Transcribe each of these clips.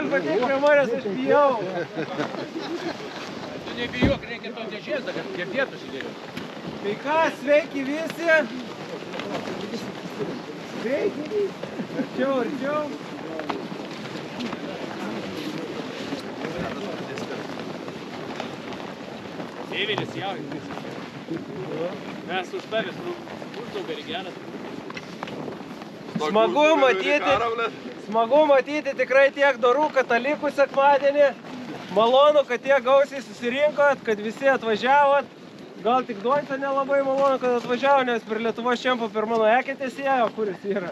Ateik prie manęs, aš bijau. Tu nebijok, reikia to dėžės, kad girdėtųsi geriau. Tai ką, sveiki visi. Sveiki visi. Arčiau, arčiau. Eivilis jaunis. Mes už tavęs, nu, užnugarį geras. Smagu matyti, smagu matyti tikrai tiek dorų katalikų sekmadienį. Malonu, kad tiek gausiai susirinkot, kad visi atvažiavot. Gal tik Doica nelabai malonu, kad atvažiavo, nes per Lietuvos čempų per mano eketės ėjo, kuris yra.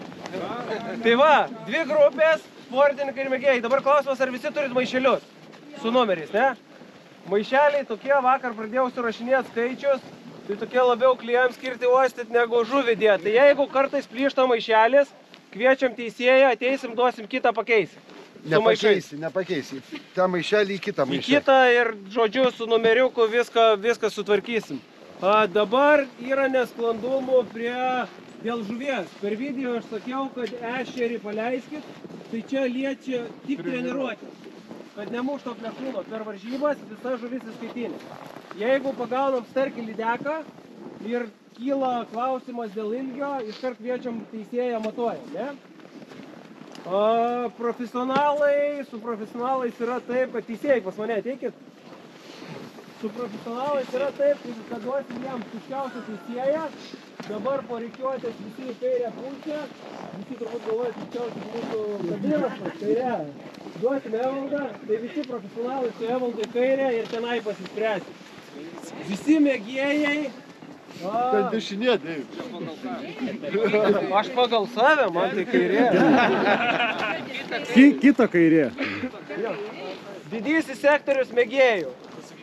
Tai va, dvi grupės, sportininkai ir mėgėjai. Dabar klausimas, ar visi turit maišelius su numeriais, ne? Maišeliai tokie, vakar pradėjau surašinėti skaičius, tai tokie labiau klijams skirti uostyti negu žuvį dėti. Tai jeigu kartais plyšta maišelis, kviečiam teisėją, ateisim, duosim kitą pakeisim. Nepakeisi, nepakeisi. Ta maišelį į kitą Į maišelį. kitą ir, žodžiu, su numeriuku viską, viską sutvarkysim. A, dabar yra nesklandumų prie dėl žuvies. Per video aš sakiau, kad ešerį paleiskit, tai čia liečia tik treniruotės. Kad nemušto plėšūno per varžybas visa žuvis įskaitinė. Jeigu pagaunam starkį lydeką ir kyla klausimas dėl ilgio, iškart kviečiam teisėją matuojam, ne? O, profesionalai, su profesionalais yra taip, kad teisėjai pas mane ateikit. Su profesionalais yra taip, kad duosim jam tuščiausią teisėją. Dabar po reikiuotės visi į kairę pusę. Visi turbūt galvoja, tuščiausias mūsų kabinas, kairė. Duosim evaldą, tai visi profesionalai su evaldu į kairę ir tenai pasispręs. Visi mėgėjai. A, dešinė, Deivi. aš pagal save, man tai kairė. Ki, kita kairė. Didysis sektorius mėgėjų.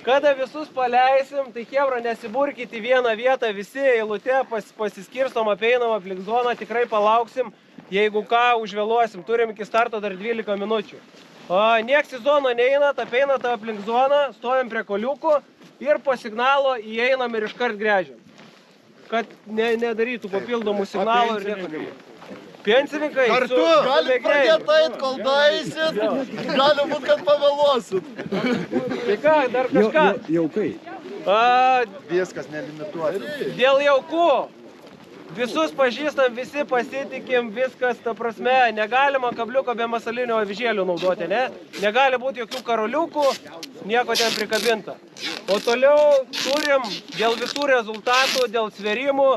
Kada visus paleisim, tai Hebra nesiburkit į vieną vietą, visi eilute pas, pasiskirstom, apeinam aplink zoną, tikrai palauksim, jeigu ką, užvėluosim, turim iki starto dar 12 minučių. O, nieks į zoną neinat, apeinat aplink zoną, stovim prie koliukų ir po signalo įeinam ir iškart grežiam. Kad ne, nedarytų papildomų signalų ir nieko nebūtų. Pensininkai, Kartu galit pradėti eit, kol daisit. Gali būt, kad pavėluosit. Tai ką, dar Jau, kažką? jau, jaukai. A, Viskas nelimituota. Dėl jaukų. Visus pažįstam, visi pasitikim, viskas, ta prasme, negalima kabliuko be masalinio avižėlių naudoti, ne? Negali būti jokių karoliukų, nieko ten prikabinta. O toliau turim dėl visų rezultatų, dėl sverimų,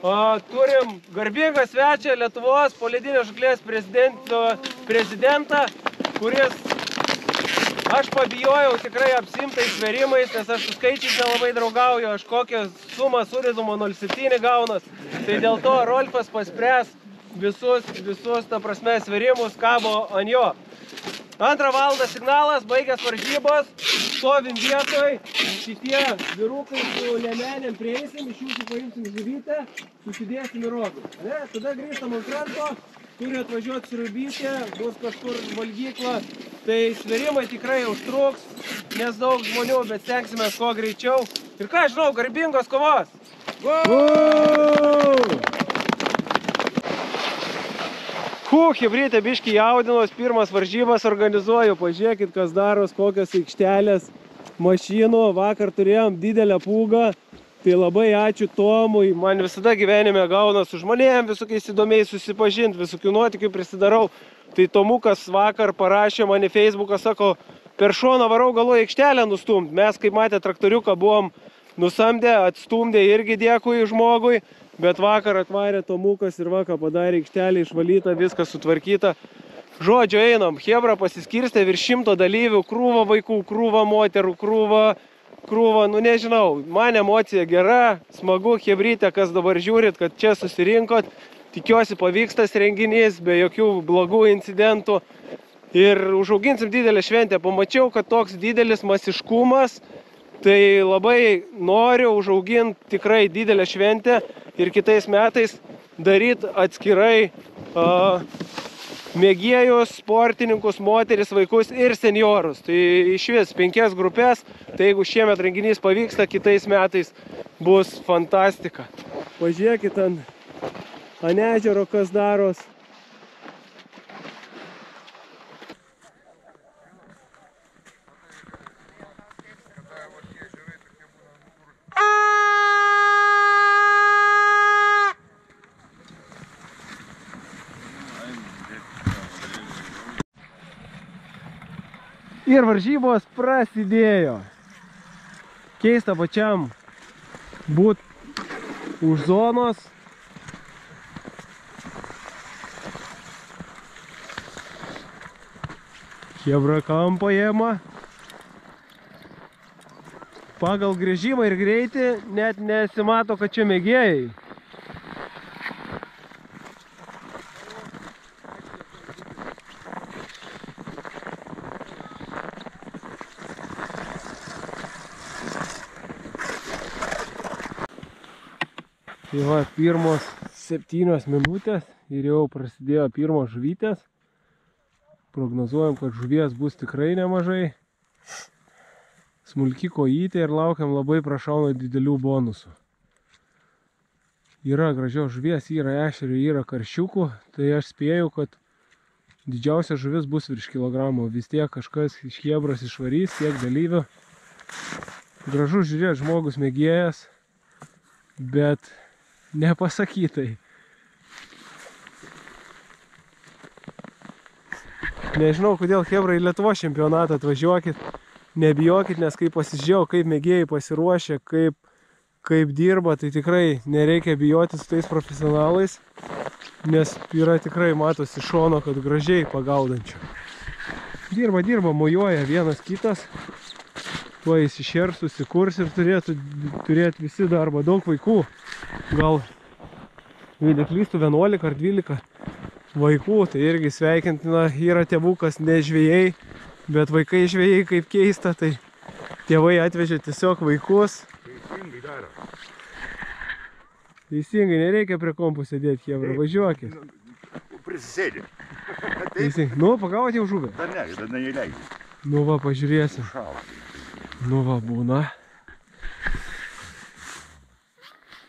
a, turim garbingą svečią Lietuvos poledinės žuklės prezidentą, kuris Aš pabijojau tikrai apsimtais sverimais, nes aš su skaičiais nelabai draugauju, aš kokią sumą suridumą 0,7 gaunas. Tai dėl to Rolfas paspręs visus, visus, ta prasme, sverimus kabo ant jo. Antrą valandą signalas, baigęs varžybos, stovim vietoj, šitie vyrukai su lemenėm prieisim, iš jūsų paimsim žuvytę, susidėsim į rogus. Ne? Tada grįžtam ant kranto, turi atvažiuoti sriubytė, bus kažkur valgykla, tai sverimai tikrai užtruks, nes daug žmonių, bet stengsime kuo greičiau. Ir ką žinau, garbingos kovos. Hu, hebrytė biški jaudinos, pirmas varžybas organizuoju, pažiūrėkit, kas daros, kokios aikštelės mašinų. Vakar turėjom didelę pūgą, tai labai ačiū Tomui, man visada gyvenime gauna su žmonėm visokiais įdomiais susipažinti, visokių nuotikių prisidarau. Tai Tomukas vakar parašė man į Facebooką, sako, per šoną varau galo aikštelę nustumti. Mes, kaip matė, traktoriuką buvom nusamdę, atstumdė irgi dėkui žmogui. Bet vakar atvarė Tomukas ir vakar padarė aikštelę išvalytą, viskas sutvarkyta. Žodžiu, einam. Hebra pasiskirstė virš šimto dalyvių, krūva vaikų, krūva moterų, krūva, krūva, nu nežinau. Man emocija gera, smagu, Hebrytė, kas dabar žiūrit, kad čia susirinkot. Tikiuosi pavyks tas renginys be jokių blogų incidentų. Ir užauginsim didelę šventę. Pamačiau, kad toks didelis masiškumas, tai labai noriu užauginti tikrai didelę šventę ir kitais metais daryti atskirai uh, mėgėjus, sportininkus, moteris, vaikus ir seniorus. Tai iš vis penkias grupės, tai jeigu šiemet renginys pavyksta, kitais metais bus fantastika. Pažiūrėkit ant, ant ežero, kas daros. Ir varžybos prasidėjo. Keista pačiam būt už zonos. Chebra kampą jėma. Pagal grįžimą ir greitį net nesimato, kad čia mėgėjai. Tai va, pirmos septynios minutės ir jau prasidėjo pirmos žuvytės. Prognozuojam, kad žuvies bus tikrai nemažai. Smulki kojytė ir laukiam labai prašauna didelių bonusų. Yra gražios žuvies, yra ešerių, yra karšiukų, tai aš spėju, kad didžiausia žuvis bus virš kilogramo. Vis tiek kažkas iš hebras išvarys, tiek dalyvių. Gražu žiūrėti, žmogus mėgėjas, bet nepasakytai. Nežinau, kodėl Hebra į Lietuvos čempionatą atvažiuokit, nebijokit, nes kai pasižiūrėjau, kaip mėgėjai pasiruošę, kaip, kaip dirba, tai tikrai nereikia bijoti su tais profesionalais, nes yra tikrai matosi iš šono, kad gražiai pagaudančių. Dirba, dirba, mojuoja vienas kitas, tuo įsišers, susikurs ir turėtų turėti visi darbą. Daug vaikų, gal, jei neklystų, 11 ar 12 vaikų, tai irgi sveikintina, yra tėvukas ne žvėjai, bet vaikai žvėjai kaip keista, tai tėvai atvežė tiesiog vaikus. Teisingai daro. Teisingai, nereikia prie kompų sėdėti, Hebra, važiuokit. Prisisėdė. Teisingai. Nu, pagavote jau žuvį. dar ne, dar neįleidžiu. Nu va, pažiūrėsim. Šalta. Nu va, būna.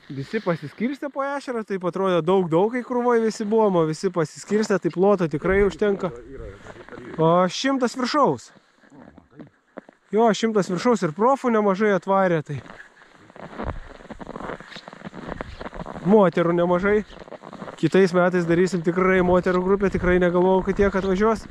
Visi pasiskirstė po ešerą, taip atrodė daug, daug, kai krūvoj visi buvom, visi pasiskirstė, tai ploto tikrai užtenka. O šimtas viršaus. Jo, šimtas viršaus ir profų nemažai atvarė, tai. Moterų nemažai. Kitais metais darysim tikrai moterų grupę, tikrai negalvojau, kad tiek atvažiuos.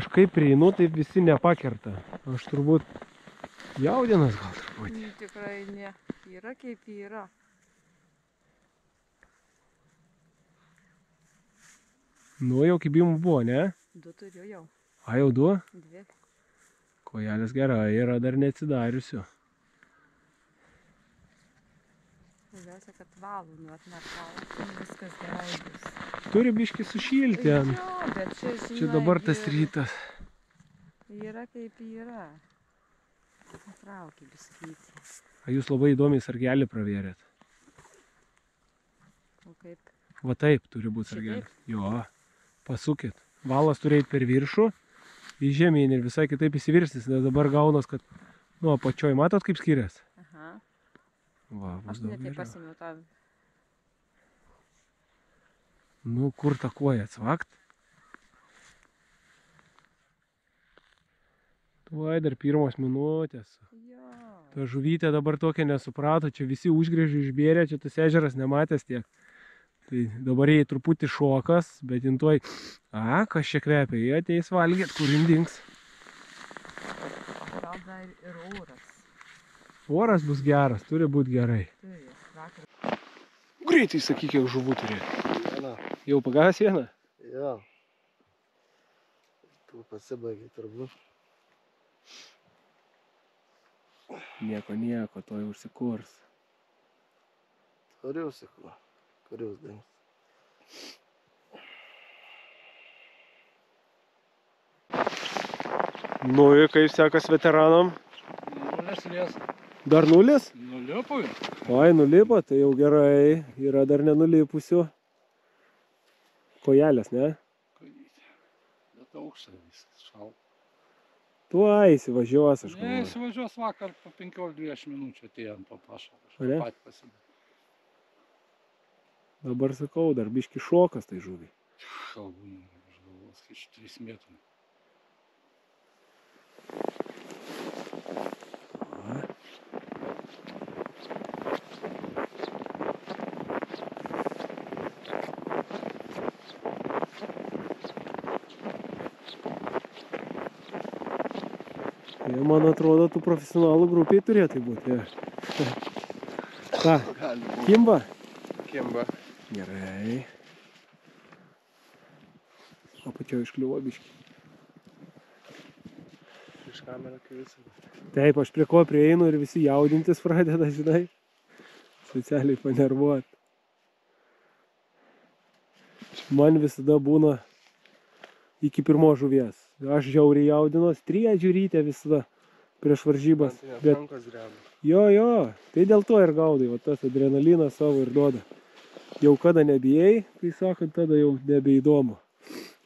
Aš kaip prieinu, taip visi nepakerta. Aš turbūt jaudinas gal truputį. Tikrai ne. Yra kaip yra. Nu, jau kibimų buvo, ne? Du turiu jau. A, jau du? Dvi. Kojelės gerai, yra dar neatsidariusių. Svarbiausia, kad valų nuo atmerkalo. Viskas gerai bus. Turi biški sušilti. ant- Jo, bet čia, žinai, Čia dabar tas ir- rytas. Yra kaip yra. Patraukė biskyti. A jūs labai įdomiai sargelį pravėrėt. O kaip? Va taip turi būti sargelis. Jo, pasukit. Valas turi eit per viršų, į žemyn ir visai kitaip įsivirstys, nes dabar gaunas, kad, nu, apačioj matot kaip skiriasi? Va, Aš daug net geriau. nepasimiau tą. Nu, kur tą koją atsvakt? Tuoj dar pirmos minutės. Jo. Ta žuvytė dabar tokia nesuprato, čia visi užgrėžių išbėrė, čia tas ežeras nematęs tiek. Tai dabar jai truputį šokas, bet jin tuoj, a, kas čia kvepia, jie ateis valgyti, kur jin dings. Gal dar ir oras. Oras bus geras, turi būti gerai. Greitai sakyk, kiek žuvų turi. Viena. Jau pagavęs vieną? Jo. Tu pasibaigė turbūt. Nieko, nieko, tuoj užsikurs. Turiu sakau. Kurios dings. Nu ir kaip sekas veteranam? Nulis lės. Dar nulis? Nuliupui. Oi, nulipo, tai jau gerai. Yra dar nenulipusių. Kojelės, ne? Bet aukšta viskas šal. Tuoj įsivažiuos, aš Ne, galvoju. įsivažiuos vakar po 15-20 minučių atėjo ant paprašo. Ane? Pat pasidė. Dabar sakau, dar biški šokas tai žuvį. Kalbu, aš galvos, iš 3 metrų. Tai man atrodo, tų profesionalų grupiai turėtų būti. Ką, kimba? Kimba. Gerai. Apačioje iškliuvo biški. Iš kamerą kai visą. Taip, aš prie ko prieinu ir visi jaudintis pradeda, žinai. Socialiai panervuot. Man visada būna iki pirmos žuvies. Aš žiauriai jaudinos, trija žiūrytė visada prieš varžybas. Bet jo, jo, tai dėl to ir gaudai, o tas adrenalinas savo ir duoda. Jau kada nebijai, tai sakant, tada jau nebeįdomu.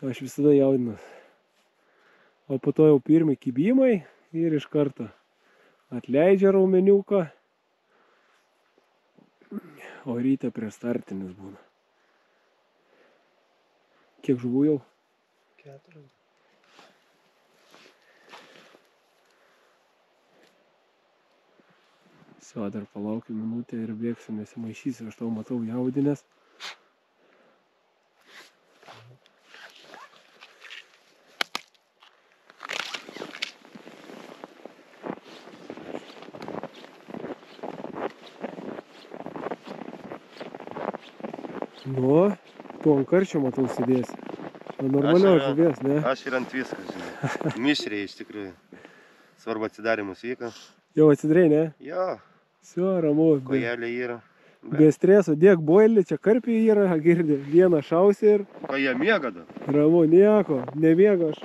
Aš visada jaudinas. O po to jau pirmi kibimai ir iš karto atleidžia raumeniuką. O ryte prie startinis būna. Kiek žuvų jau? Keturios. Savo dar palaukiu minutę ir bėgsiu, nesimaišysiu, aš tau matau jaudinės. Nu, tu ant karčio matau sėdėsi. Ant normalios yra- žuvies, ne? Aš ir ant visko, žinai. Mišriai iš tikrųjų. Svarbu atsidarimus vyko. Jau atsidrei, ne? Jo, Sio, ramu. be- kojelė yra. Be streso, dėk boilį, čia karpiai yra, girdi. Vieną šausi ir Ko jie miega dar? ramu, nieko, nemiego aš.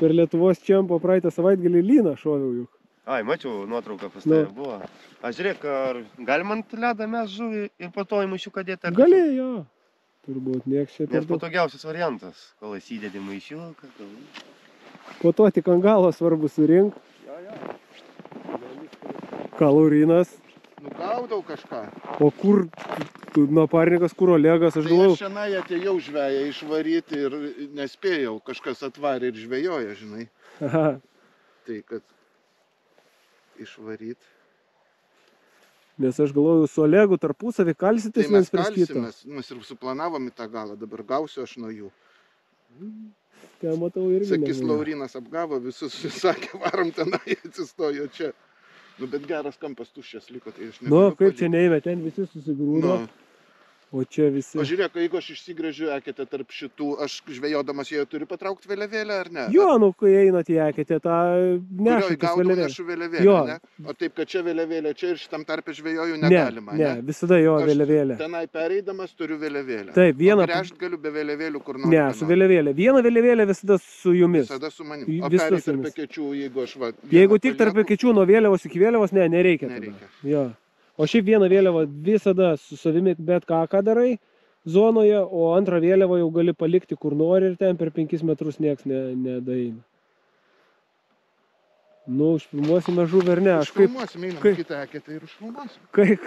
Per Lietuvos čempą praeitą savaitgalį lyną šoviau juk. Ai, mačiau, nuotrauka pas tave buvo. Aš žiūrėk, ar galima ant ledą mes žuvį ir po to į maišiuką dėti? Gali, jo. Turbūt nieks čia Nes patogiausias variantas, kol įsidedi maišiuką. Kol... Po to tik ant galo svarbu surink. Kalurinas. Nugaudau kažką. O kur naparnikas, kur Olegas, aš Tai galvoju. aš šiandien atėjau žvėją išvaryti ir nespėjau. Kažkas atvarė ir žvėjoja, žinai. Aha, Tai kad išvaryti. nes aš galvoju, su Olegu tarpusavį Tai kalsytis mes prieš kitą. mes ir suplanavom į tą galą, dabar gausiu aš nuo jų. Ten matau irgi. Sakys, neblogai. Laurinas apgavo visus, sakė, varom tenai, atsistojo čia. Nu, bet geras kampas tuščias liko, tai aš Nu, negaliu kaip čia neįmė, ten visi susigrūdo. Nu, O čia visi. o žiūrėk, jeigu aš išsigrėžiu eketę tarp šitų, aš žvejodamas joje turiu patraukti vėliavėlę ar ne? Jo, nu, kai einat į eketę, tą gaudau vėliavėlę. nešu vėliavėlę, Jo. ne? O taip, kad čia vėliavėlė, čia ir šitam tarpe žvejoju Ne, negalima, ne, visada jo Aš vėliavėlė. Tenai pereidamas turiu vėliavėlę. Taip, vieną. Gręžt galiu be vėliavėlių kur nors. Ne, su vėliavėlė. Viena vėliavėlė visada su jumis. Visada su manim. Į- O visada tarp kečių, jeigu aš va. Jeigu tik tarp kečių nuo vėliavos iki vėliavos, ne, nereikia. tada. Nereikia. Jo. O šiaip vieną vėliavą visada su savimi bet ką, ką darai zonoje, o antrą vėliavą jau gali palikti kur nori ir ten per 5 metrus nieks ne, nedaina. Nu, užfilmuosime žuvį ar ne. Aš kaip, Užfilmuosim, einam kaip- kitą eketę ir užfilmuosim. kaip,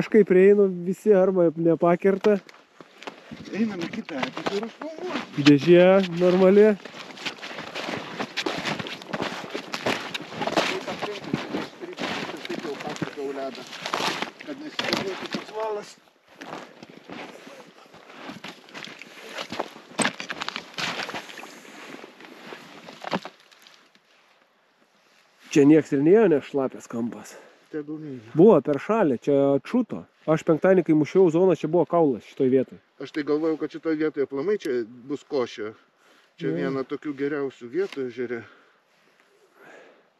aš kaip prieinu, visi arba nepakerta, Einam kitą eketę ir užfilmuosim. dėžė normali. Taip aplinkui, čia neiškrypti, ir taip jau pasakiau ledą. Nesitikėtų toks valas. Čia nieks ir neėjo, nes šlapės kampas. Buvo per šalį, čia atšuto. Aš penktadienį, kai mušiau zoną, čia buvo kaulas šitoj vietoj. Aš tai galvojau, kad šitoje vietoje plamai čia bus košė. Čia Jo. viena tokių geriausių vietų ežere.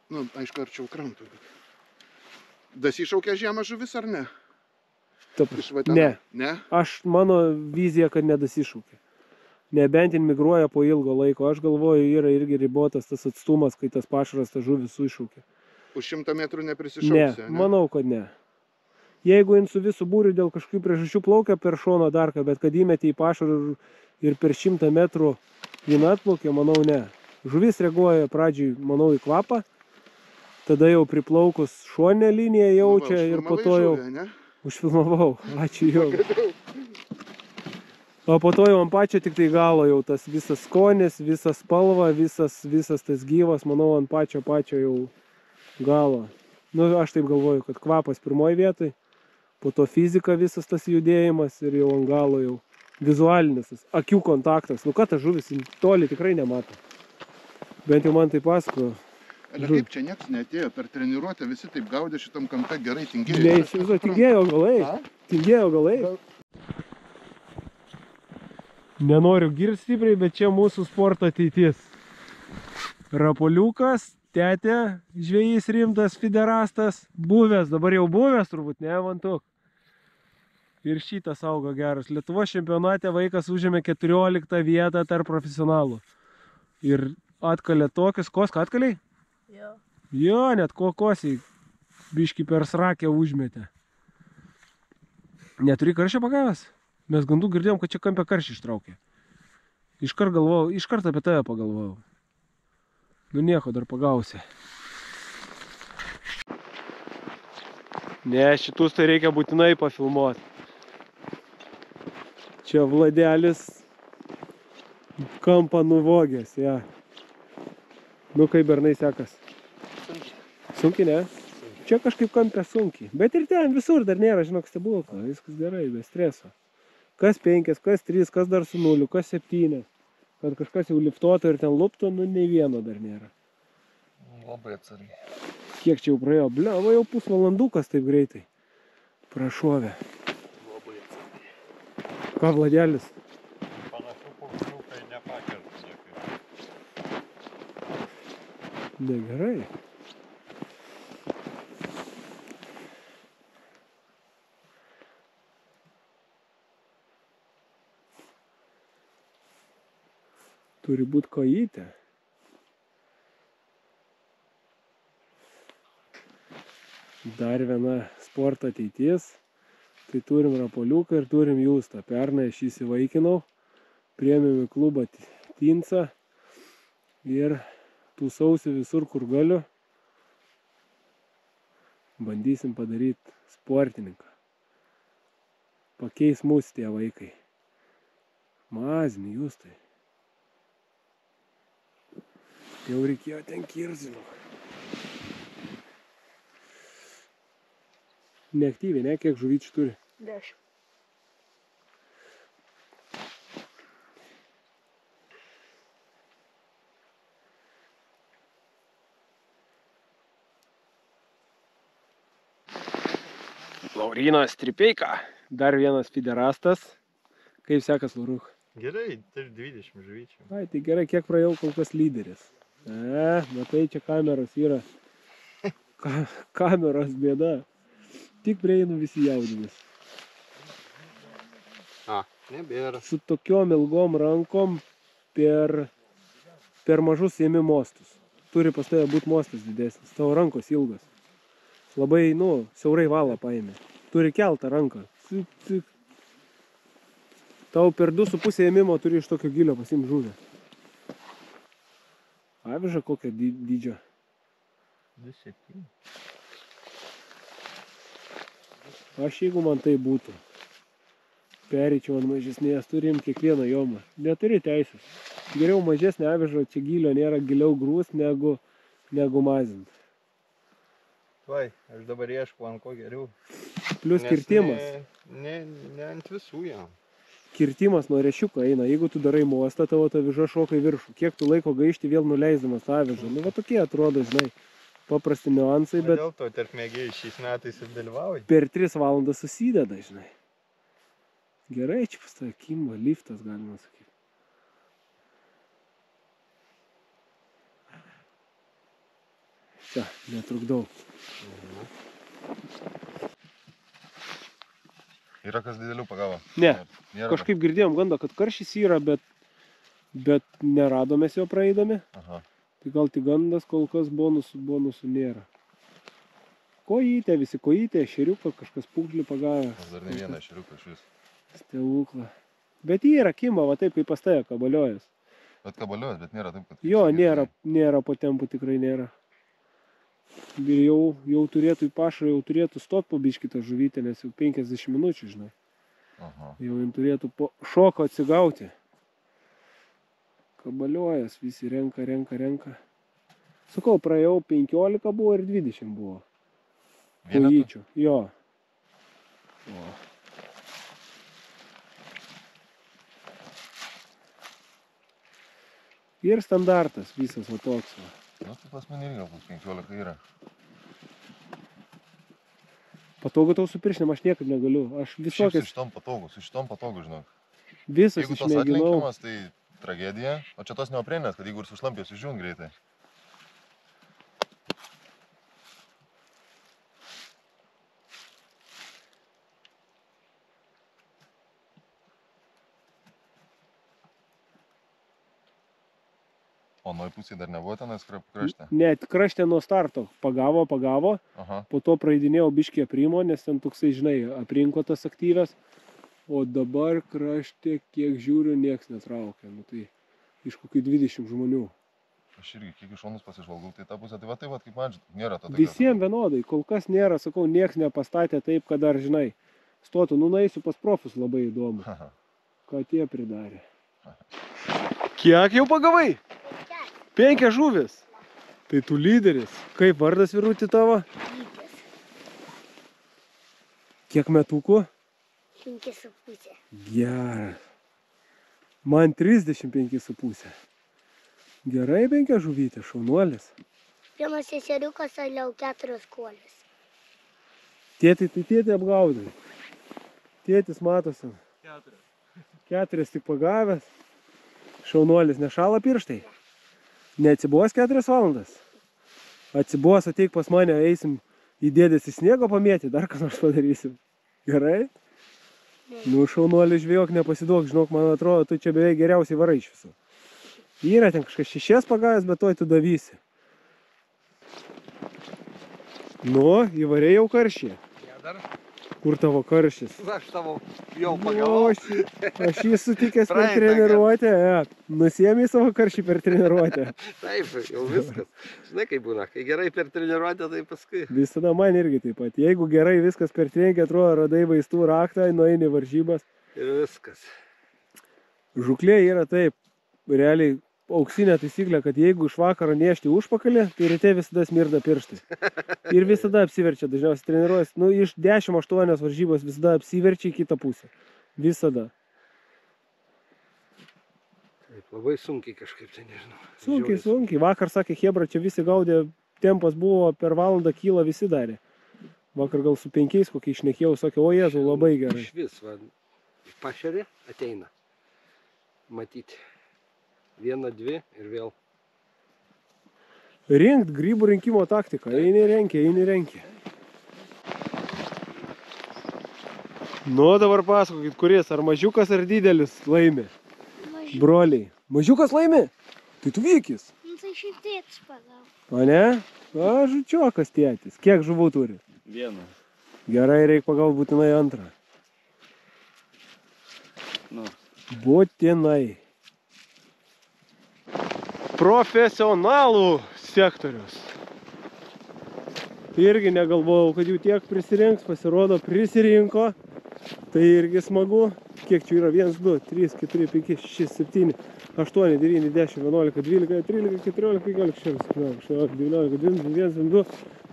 Nu, aišku, arčiau kranto. Bet... Dasišaukė žiemą žuvis ar ne? Ta Iš prasme, va tenai? Ne, Ne? aš mano vizija, kad nedasišūkė. Nebent jin migruoja po ilgo laiko. Aš galvoju, yra irgi ribotas tas atstumas, kai tas pašaras tą žuvį sušūkė. Už šimtą metrų Ne, neprisišauksi. manau, kad ne. Jeigu jin su visų būriu dėl kažkokių priežasčių plaukia per šoną dar ką, bet kad įmetė į pašarą ir, per šimtą metrų jin atplaukė, manau, ne. Žuvis reaguoja pradžiui, manau, į kvapą, tada jau priplaukus šonę liniją Nu jaučia ir po to jau užfilmavau. Ačiū jau. O po to jau ant pačio tik tai galo jau tas visas skonis, visas spalva, visas, visas tas gyvas, manau, ant pačio pačio jau galo. Nu, aš taip galvoju, kad kvapas pirmoji vietoj, po to fizika visas tas judėjimas ir jau ant galo jau vizualinis, akių kontaktas. Nu ką ta žuvis, toli tikrai nemato. Bent jau man tai pasako. Ale kaip čia nieks netėjo per treniruotę, visi taip gaudė šitam kampe gerai tingėjo. Neįsivaizduoju, tingėjo galai. Tingėjo galai. Nenoriu girti stipriai, bet čia mūsų sporto ateitis. Rapoliukas, tetė, žvėjys rimtas, federastas, buvęs, dabar jau buvęs turbūt, ne, Vantuk. Ir šitas auga geras. Lietuvos čempionate vaikas užėmė 14 vietą tarp profesionalų. Ir atkalė tokius, kos, ką atkaliai? Jo. Jo, net kokosiai biški per srakę užmetė. Neturi karščio pagavęs? Mes gandų girdėjom, kad čia kampė karšį ištraukė. Iškart galvojau, iškart apie tave pagalvojau. Nu nieko, dar pagausi. Ne, šitus tai reikia būtinai pafilmuoti. Čia Vladelis kampą nuvogęs, ja. Nu kaip bernai sekas? Sunkiai, ne? Čia kažkaip kampė sunkiai. Bet ir ten visur dar nėra, žinok, stebuklo. Viskas gerai, be streso. Kas penkias, kas trys, kas dar su nuliu, kas septynės. Kad kažkas jau liftuotų ir ten luptų, nu nei vieno dar nėra. Labai atsargiai. Kiek čia jau praėjo? Ble, va jau pusvalandukas taip greitai. Prašovė. Ką Vladelis? Panašu, paukščiukai nepakerta niekaip. Negerai. Turi būti kojytė. Dar viena sporto ateitis. Tai turim rapoliuką ir turim jūstą. Pernai aš įsivaikinau. Priėmėm į klubą Tinsą. Ir tūsausi visur, kur galiu. Bandysim padaryti sportininką. Pakeis mūsų tie vaikai. Mazinį jūs tai. Jau reikėjo ten kirzino. Neaktyviai, ne? Kiek žuvyčių turi? Dešimt. Laurinas Tripeika. Dar vienas fiderastas. Kaip sekas Lauruk? Gerai, turi 20 žuvyčių. Ai, tai gerai, kiek praėjau kol kas lyderis. E, matai, čia kameros yra. Ka kameros bėda. Tik prieinu visi jaudinis. A, nebėra. Su tokiom ilgom rankom per, per mažus ėmi mostus. Turi pas tave būti mostas didesnis. Tavo rankos ilgas. Labai, nu, siaurai valą paėmė. Turi keltą ranką. Tau per 2,5 ėmimo turi iš tokio gilio pasim žuvę. Aviža kokią dy- dydžio. 27. Aš jeigu man tai būtų, pereičiau ant mažesnės, turim kiekvieną jomą. Neturi teisės. Geriau mažesnė aviža, čia gilio nėra, giliau grūs negu, negu mazint. Vai, aš dabar ieškau ant ko geriau. Plius Nes kirtimas. Ne, ne, ne ant visų jam. Kirtimas nuo rešiuko eina. Jeigu tu darai mostą, tavo ta aviža šoka į viršų. Kiek tu laiko gaišti vėl nuleisdamas tą avižą. Nu, va tokie atrodo, žinai, paprasti niuansai, bet Dėl to tarp mėgėjų šiais metais ir dalyvauji. per 3 valandas susideda, žinai. Gerai, čia pas tave kimba, liftas, galima sakyti. Čia, netrukdau. Yra kas didelių pagavo. Ne, Nėra. kažkaip girdėjom gandą, kad karšys yra, bet, bet neradomės jo praeidami. Aha. Tai gal tik gandas, kol kas bonusų, bonusų nėra. Kojytė, visi kojytė, šeriuką, kažkas pūgžlį pagavę. Aš dar ne vieną šeriuką iš vis. Stebuklą. Bet jį yra kimba, va taip kaip pas tave kabaliojas. Bet kabaliuot, bet nėra taip, kad... Jo, nėra, nėra po tempų, tikrai nėra. Ir jau, jau turėtų į pašarą, jau turėtų stot po biškitą žuvytę, nes jau 50 minučių, žinai. Aha. Jau jin turėtų po šoko atsigauti. Kabaliojas, visi renka, renka, renka. Sakau, praėjau 15 buvo ir 20 buvo. Kojyčių. Jo. O. Ir standartas visas va toks va. Nu, tai pas mane irgi koks 15 yra. Patogu tau su pirštinėm, aš niekaip negaliu. Aš Šiaip su visokias, šitom patogu, su šitom patogu, žinok. visas Jeigu tos išmėginau. atlenkimas, tai tragedija. O čia tos neoprenės, kad jeigu ir sušlampės, išžiūn greitai. Nuo pusėje dar nebuvo tenais krašte. Net krašte nuo starto. Pagavo, pagavo, Aha. po to praeidinėjau biškį aprimo, nes ten toksai, žinai, aprinko tas aktyvės. O dabar krašte, kiek žiūriu, nieks netraukia. Nu, tai iš kokių 20 žmonių. Aš irgi kiek iš šonus pasižvalgau, tai ta pusė, tai va tai va, kaip man, nėra to. Visiems vienodai, kol kas nėra, sakau, nieks nepastatė taip, kad dar, žinai, stotų, nu naisiu pas profus labai įdomu, Haha. ką tie pridarė. Kiek jau pagavai? Penkias žuvis. Tai tu lyderis. Kaip vardas virūti tavo? Lygias. Kiek metukų? Penkis su pusė. Geras. Man 35,5. Gerai penkia žuvytė, šaunuolis. Vienas seseriukas, aliau keturios kuolės. Tėtai, tai tėtė apgaudai. Tėtis matosi. Keturias. Keturias tik pagavęs. Šaunuolis, nešala pirštai. Neatsibos keturias valandas. Atsibos, ateik pas mane, eisim į dėdės į sniego pamėti, dar ką nors padarysim. Gerai? Nu, šaunuolis žvėjok, nepasiduok, žinok, man atrodo, tu čia beveik geriausiai varai iš visų. Yra ten kažkas šešias pagavęs, bet toj tu davysi. Nu, įvarė jau karšį. Kur tavo karšis? Aš tavo jau Nu, pagavau. aš, jį- aš jį sutikęs per treniruotę. Ja. Nusėmė savo karšį per treniruotę. Taip, jau viskas. Žinai, kaip būna. Kai gerai per treniruotę, tai paskui. Visada man irgi taip pat. Jeigu gerai viskas per trenkį, atrodo, radai vaistų raktą, nueini varžybas. Ir viskas. Žuklė yra taip, realiai auksinė taisyklė, kad jeigu iš vakaro nešti užpakalį, tai ryte visada smirda pirštai. Ir visada apsiverčia, dažniausiai treniruojas. Nu, iš 10-8 varžybos visada apsiverčia į kitą pusę. Visada. Taip, labai sunkiai kažkaip tai nežinau. Sunkiai, Žiauriai sunkiai. Vakar sakė Hebra, čia visi gaudė, tempas buvo per valandą kyla, visi darė. Vakar gal su penkiais kokiai išnekėjau, sakė, o Jėzau, labai gerai. Iš vis, va, pašerė, ateina. Matyti. Vieną, dvi ir vėl. Rinkt grybų rinkimo taktiką. Eini renkia, eini renkia. Nu, dabar pasakokit, kuris, ar mažiukas, ar didelis laimi. Mažiau. Broliai. Mažiukas laimi? Tai tu vykis. Nu, tai šiaip tėtis pagavo. O ne? A, žučiokas tėtis. Kiek žuvų turi? Vieną. Gerai, reikia pagal būtinai antrą. Nu. Būtinai. Profesionalų sektorius. Irgi negalvojau, kad jų tiek prisirinks, pasirodo prisirinko. Tai irgi smagu. Kiek čia yra? 1, 2, 3, 4, 5, 6, 7, 8, 9, 10, 11, 12, 13, 14, 15, 16, 17, 18, 19, 20, 21, 22,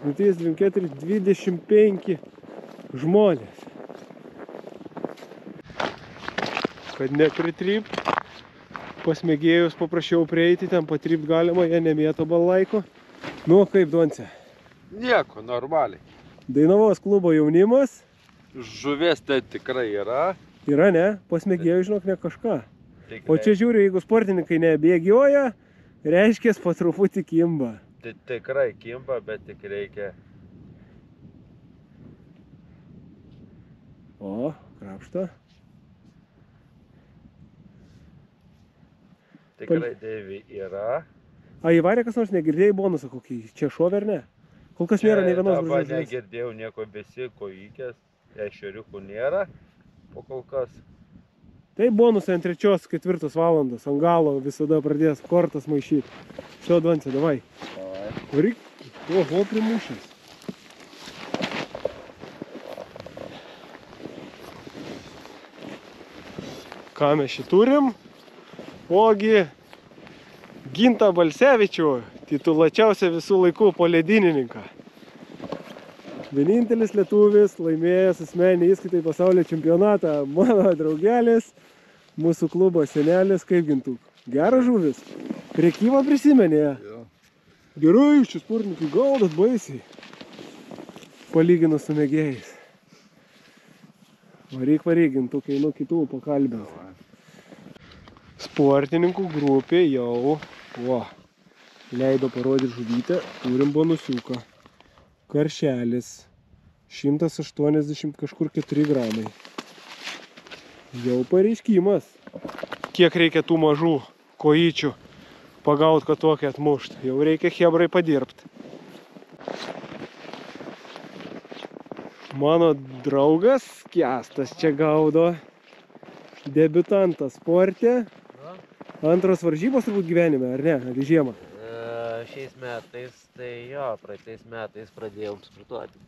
23, 24, 25 žmonės. Kad nepritryp, pas mėgėjus paprašiau prieiti, ten patrypt galima, jie nemėto balaiko. Nu, kaip Donce? Nieko, normaliai. Dainavos klubo jaunimas Žuvies tai tikrai yra. yra, ne? Pas mėgėjus, žinok, ne kažką. Tikrai, O čia žiūriu, jeigu sportininkai nebėgioja, reiškia, po truputį kimba. tai tikrai kimba, bet tik reikia. O, krapšto. Tikrai dėvi yra. A, įvarė kas nors negirdėjai bonusą kokį, čia šovė ar ne? Kol kas nėra nei vienos dabar gražios. negirdėjau nieko besikojykės. Ešeriukų nėra. Po kol kas. Tai bonusai ant trečios, ketvirtos valandos, ant galo visada pradės kortas maišyti. Šio duonce, davai. Varyk. Oho, primušęs. Ką mes šį turim? Ogi Gintą Balsevičių, titulačiausią visų laikų poledinininką. Vienintelis lietuvis laimėjęs asmenį įskaitai pasaulio čempionatą, mano draugelis, mūsų klubo senelis, kaip gintų. Geras žuvis. Priekybą prisimenė. Gerai, čia sportininkai gaudot baisiai. Palyginus su mėgėjais. Varyk, varyk, gintų, kai nu kitų pakalbės. Sportininkų grupė jau, o, leido parodyti žuvytę, turim bonusiuką. Karšelis, 180 kažkur 4 gramai. Jau pareiškimas. Kiek reikia tų mažų kojyčių pagaut, kad tokią atmušt. Jau reikia hebrai padirbt. Mano draugas Kestas čia gaudo. Debiutantas sporte. Antros varžybos turbūt gyvenime, ar ne? Ar žiemą? E, Šiais metais, tai jo, praeitais metais pradėjau sportuoti.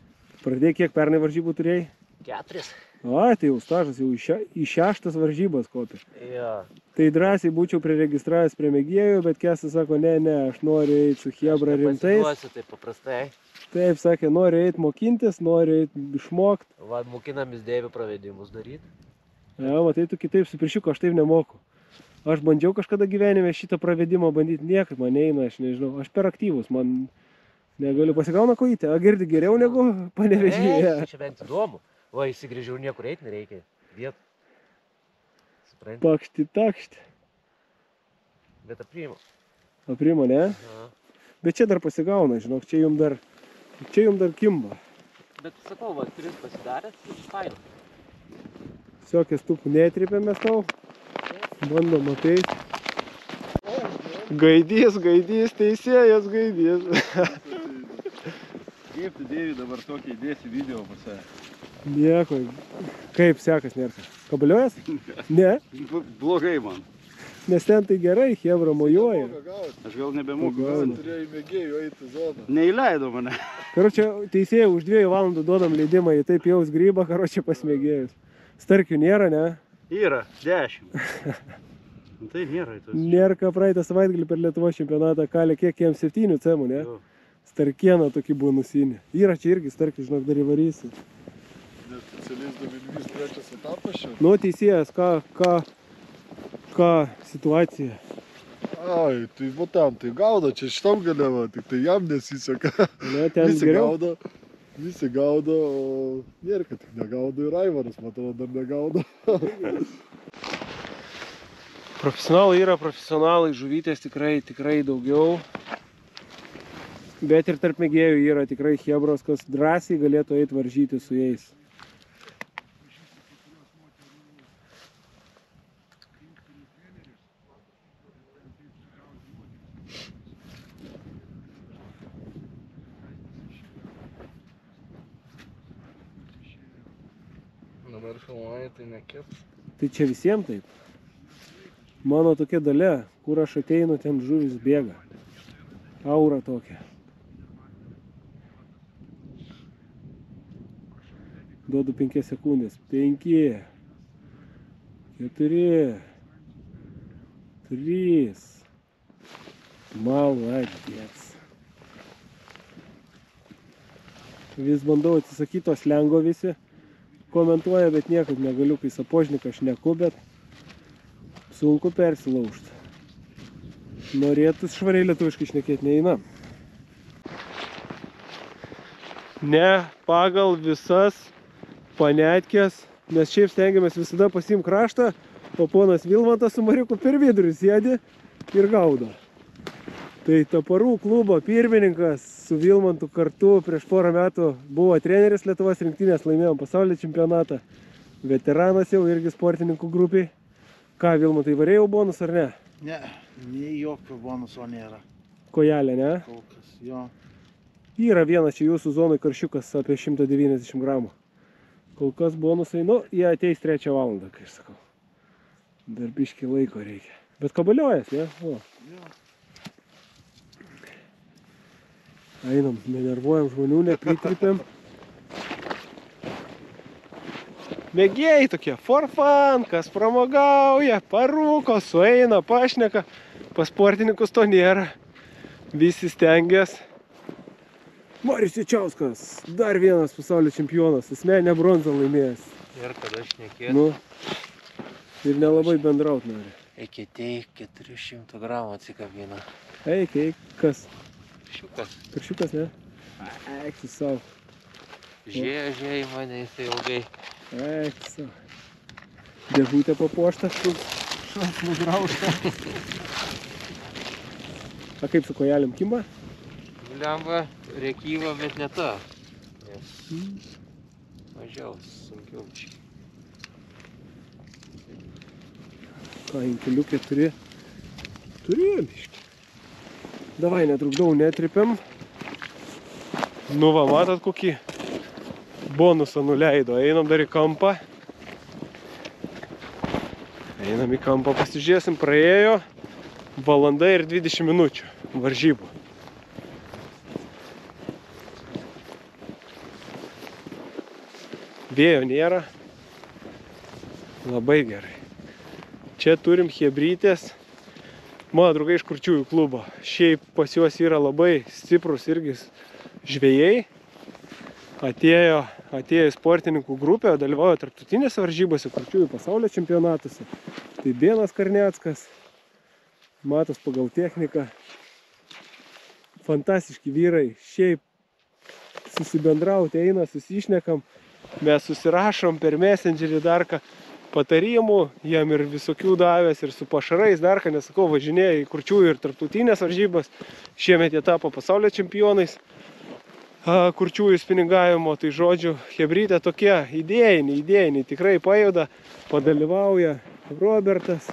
Pradėjai kiek pernai varžybų turėjai? Keturis. O, tai jau stažas, jau į, še, į šeštas varžybas kopi. Jo. Tai drąsiai būčiau priregistravęs prie mėgėjų, bet Kestas sako, ne, ne, aš noriu eiti su Hebra rimtais. Nepasiduosiu taip paprastai. Taip, sakė, noriu eiti mokintis, noriu eiti išmokti. Va, mokinamis dėvių pravedimus daryti. Ja, matai, tu kitaip su prišiuku, aš taip nemoku. Aš bandžiau kažkada gyvenime šitą pravedimą bandyti, niekaip man neina, aš nežinau, aš per aktyvus, man negaliu pasigauna kojytę, a girdi geriau negu panevežyje. Ei, Čia bent įdomu. Va, įsigrįžiau ir niekur eiti nereikia. Viet. Supranti? Pakšti, takšti. Bet aprimu. Aprimo, ne? Aha. Bet čia dar pasigauna, žinok, čia jum dar, čia jum dar kimba. Bet sakau, va, tris pasidaręs, fain. Siokės tupų netripėmės tau. Bandom apeit. Gaidys, gaidys, teisėjas gaidys. Kaip tu dėvi dabar tokį įdėsi video pas save? Nieko. Kaip sekas nėra? Kabaliuojas? Ne, Blogai man. nes ten tai gerai, Hebra mojuoja. Aš gal nebemoku gaudyti. Turėjai mėgėjų eiti zoną. Neįleido mane. Karočią, teisėjai už dviejų valandų duodam leidimą į taip jaus grybą, karočią pasmėgėjus. Starkių nėra, ne? Yra, dešimt. Nu, tai nėra. Tas... Nėra ką praeitą savaitgalį per Lietuvos čempionatą kalė kiek jiems septynių cemų, ne? Jo. Starkiena tokį bonusinį. Yra čia irgi starkių, žinok, dar įvarysi. Specialiais duomenimis trečias etapas čia. Nu, teisėjas, ką, ką, ką situacija? Ai, tai va ten, tai gaudo, čia šitam gale, va, tik tai jam nesiseka. Ne, ten Visi geriau. gaudo, visi gaudo, o nėra, kad tik negaudo ir Aivaras, matau, dar negaudo. Profesionalai yra profesionalai, žuvytės tikrai, tikrai daugiau. Bet ir tarp mėgėjų yra tikrai hebros, kas drąsiai galėtų eiti varžyti su jais. Dabar filmuoji, tai čia visiems taip. Mano tokia dalia, kur aš ateinu, ten žuvis bėga. Aura tokia. Duodu 5 sekundės. 5, 4, 3. Maladėts. Vis bandau atsisakyti to slengo visi komentuoja, bet niekaip negaliu, kai sapožnikas šneku, bet sunku persilaužti. Norėtų švariai lietuviškai šnekėti neina. Ne pagal visas panetkės, nes šiaip stengiamės visada pasim kraštą, o ponas Vilmantas su Mariuku per vidurį sėdi ir gaudo. Tai Taparų klubo pirmininkas su Vilmantu kartu prieš porą metų buvo treneris Lietuvos rinktinės, laimėjom pasaulio čempionatą. Veteranas jau irgi sportininkų grupiai. Ką, Vilmantai, varėjau bonus ar ne? Ne, nei jokio bonuso nėra. Kojelė, ne? Kol kas, jo. Yra vienas čia jūsų zonai karšiukas apie 190 gramų. Kol kas bonusai, nu, jie ateis trečią valandą, kai aš sakau. Dar biški laiko reikia. Bet kabaliojas, ne? O. Einam, nenervuojam žmonių, nepritripėm. Mėgėjai tokie, for fun, kas pramogauja, parūko, sueina, pašneka. Pas sportininkus to nėra. Visi stengias. Marius Jačiauskas, dar vienas pasaulio čempionas, asmeninę bronzą laimėjęs. Ir kada šnekėt, Nu, ir nelabai bendraut nori. eketei 400 gramų atsikabina. Eik, eik, kas? Šiukas. Karšiukas, ne? Eik tu savo. Žėja į mane jisai ilgai. Eik tu savo. Dėžutė papuošta, su šas nugraužta. A kaip su kojelėm kimba? Lemba, rėkyva, bet ne ta. Nes mažiau, sunkiau. Ką, inkiliukė turi? Turėjom biškį. Davai, netrukdau, netripiam. Nu va, matot kokį bonusą nuleido. Einam dar į kampą. Einam į kampą, pasižiūrėsim, praėjo valanda ir 20 minučių varžybų. Vėjo nėra. Labai gerai. Čia turim hebrytės. Mano draugai iš kurčiųjų klubo. Šiaip pas juos yra labai stiprus irgi žvėjai. Atėjo, atėjo į sportininkų grupę, dalyvauja tarptautinėse varžybose, kurčiųjų pasaulio čempionatuose. Tai Bienas Karneckas, matos pagal techniką. Fantastiški vyrai, šiaip susibendrauti eina, susišnekam, mes susirašom per messengerį dar ką patarimų, jam ir visokių davęs, ir su pašarais dar ką, nesakau, važinėja į kurčiųjų ir tarptautinės varžybas. Šiemet jie tapo pasaulio čempionais kurčiųjų spiningavimo, tai žodžiu, hebrytė tokie idėjiniai, idėjiniai, tikrai pajuda, padalyvauja Robertas.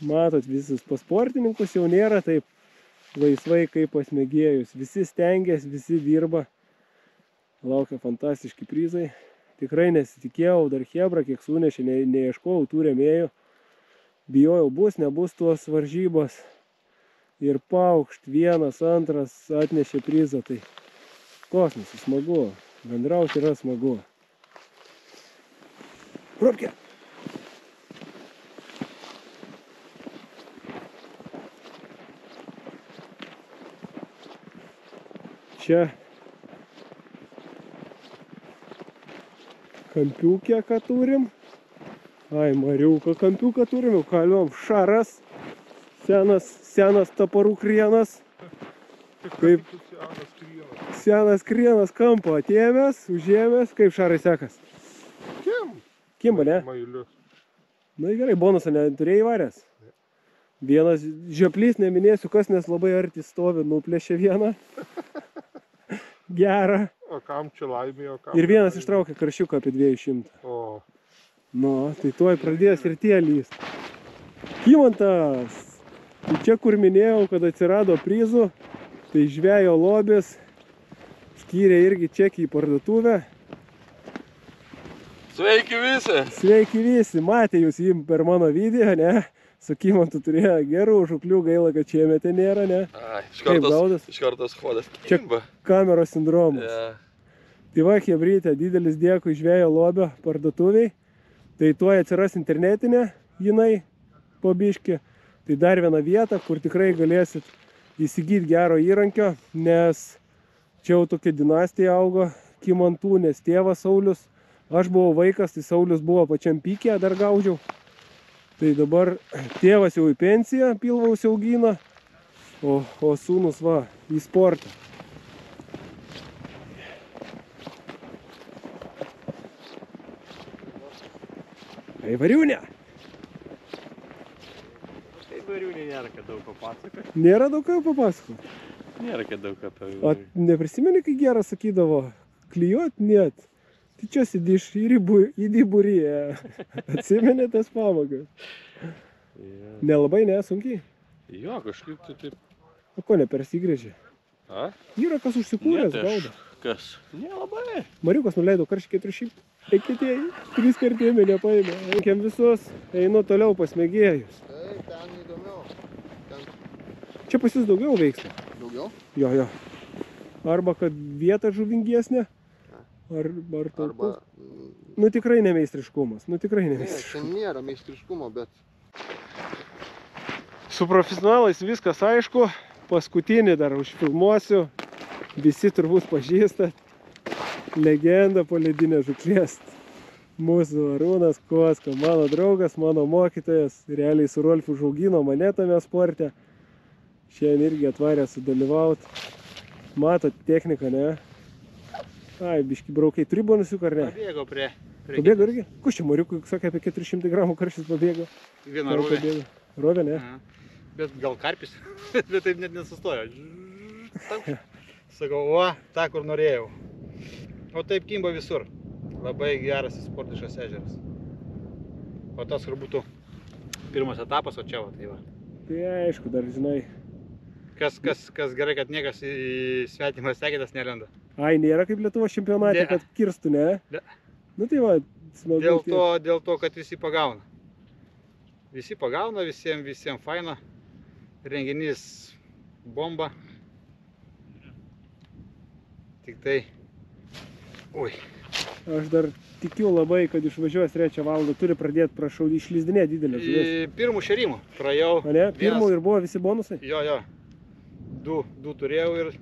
Matot, visus pas sportininkus jau nėra taip laisvai kaip pas mėgėjus. Visi stengiasi, visi dirba. Laukia fantastiški prizai. Tikrai nesitikėjau, dar Hebra kiek sunešė, ne, neieškojau tų remėjų. Bijojau, bus, nebus tuos varžybos. Ir paukšt, vienas, antras atnešė prizą. Tai kosmosas smagu. Bendrauti yra smagu. Ropkė. Čia kampiukę, ką turim. Ai, mariuką kampiuką turim, jau kalbam, šaras, senas, senas taparų krienas. Kaip senas krienas kampo atėmęs, užėmęs, kaip šarai sekas. Kim? Kimba, ne? Mailius. Na gerai, bonusą neturėjai varęs. Vienas žioplys, neminėsiu kas, nes labai arti stovi, nuplėšė vieną. Gerą. O kam čia laimė, o kam... Ir vienas ištraukė karšiuką apie 200. O, Nu, tai tuoj pradės ir tie lyst. Kymantas. Tai čia kur minėjau, kad atsirado prizų, tai žvejo lobis. Skyrė irgi čekį į parduotuvę. Sveiki visi! Sveiki visi, matė jūs jį per mano video, ne? Su Kymantu turėjo gerų žuklių, gaila, kad šiemet nėra, ne? Ai, iš gaudas? iš karto skodas. Čia- Kameros sindromas. Ja. Tai va, Hebrytė, didelis dėkui žvėjo lobio parduotuviai. Tai tuoj atsiras internetinė jinai po biškį. Tai dar viena vieta, kur tikrai galėsit įsigyti gero įrankio, nes čia jau tokia dinastija augo Kimantų, nes tėvas Saulis, aš buvau vaikas, tai Saulis buvo pačiam pykė, dar gaudžiau. Tai dabar tėvas jau į pensiją pilvaus augina, o, o sūnus va į sportą. Ei, variūnė! Tai variūnė nėra, kad daug papasakot. Nėra daug ką papasakoti. Nėra, kad daug apie O neprisimeni, kai geras sakydavo, klyjuot net. Tai čia sėdi iš įdyburį. Atsimeni tas pamokas. Ja. Nelabai nesunkiai. Jo, kažkaip tai taip. O ko nepersigrėžė? A? Yra kas užsikūręs, tai gaudo. Kas? Nelabai. Mariukas nuleido karšį 400. Ekitėjai, trys kartėmė nepaėmė. Eikiam visus, einu toliau pas mėgėjus. Taip, ten įdomiau. Čia pas jūs daugiau veiksmo. Daugiau? Jo, jo. Arba kad vieta žuvingesnė, ar, ar. Arba... Nu tikrai nemeistriškumas, nu tikrai Ne, nemeistriškumas. čia nėra meistriškumo, bet Su profesionalais viskas aišku, paskutinį dar užfilmuosiu, visi turbūt pažįstat, legenda poledinė žuklės. Mūsų Arūnas Koska, mano draugas, mano mokytojas, realiai su Rolfu užaugino mane tame sporte. Šiandien irgi atvarė sudalyvauti. Matot techniką, ne? Ai, biški braukiai. Turi bonusiuką ar ne? Pabėgo prie. prie Pabėgo irgi? Kus čia Mariukui, sakė, apie 400 gramų karštis pabėgo. Vieną rovę. pabėgo? Rovė, ne? Aha. Bet gal karpis, bet taip net nesustojo. Sakau, o, tą, kur norėjau. O taip kimba visur. Labai geras sportiškas ežeras. O tas, kur būtų pirmas etapas, o čia va, tai va. Tai aišku, dar žinai. Kas, kas, kas gerai, kad niekas į svetimas sekitas nelenda. Ai, nėra kaip Lietuvos čempionate, Ne. kad kirstų, ne? Ne. Nu tai va, smagu. Dėl to, dėl to, kad visi pagauna. Visi pagauna, visiems, visiems faina. Renginys bomba. Tik tai... Ui, Aš dar tikiu labai, kad išvažiuos trečią valandą. Turi pradėti, prašau, išlizdinė didelė pirmų šerimų praėjau. O ne? Pirmų ir buvo visi bonusai? Jo, jo. Du, du turėjau ir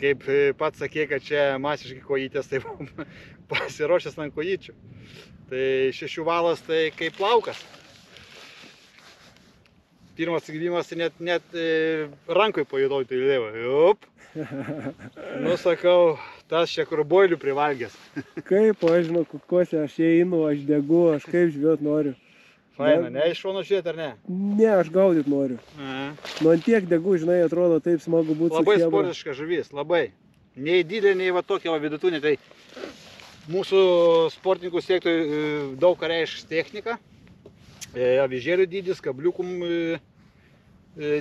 kaip e, pats sakė, kad čia masiškai kojytės, tai pasiruošęs ant kojyčių. Tai šešių valas tai kaip laukas. Pirmas įgyvimas tai net, net e, rankoj pajudau tai lėvą. Jup. Nu sakau, tas čia kur boilių privalgęs. Kaip, aš žinau, kokiuose aš einu, aš degu, aš kaip žvėt noriu. Faina, ne iš šono žiūrėti ar ne? Ne, aš gaudyt noriu. Aha. Nu ant tiek degu, žinai, atrodo taip smagu būti Labai sportiška žuvis, labai. Nei didelė, nei va tokia va vidutinė. Tai mūsų sportininkų sektoriui e, daug ką reiškia technika. E, Avižėlių dydis, kabliukų e,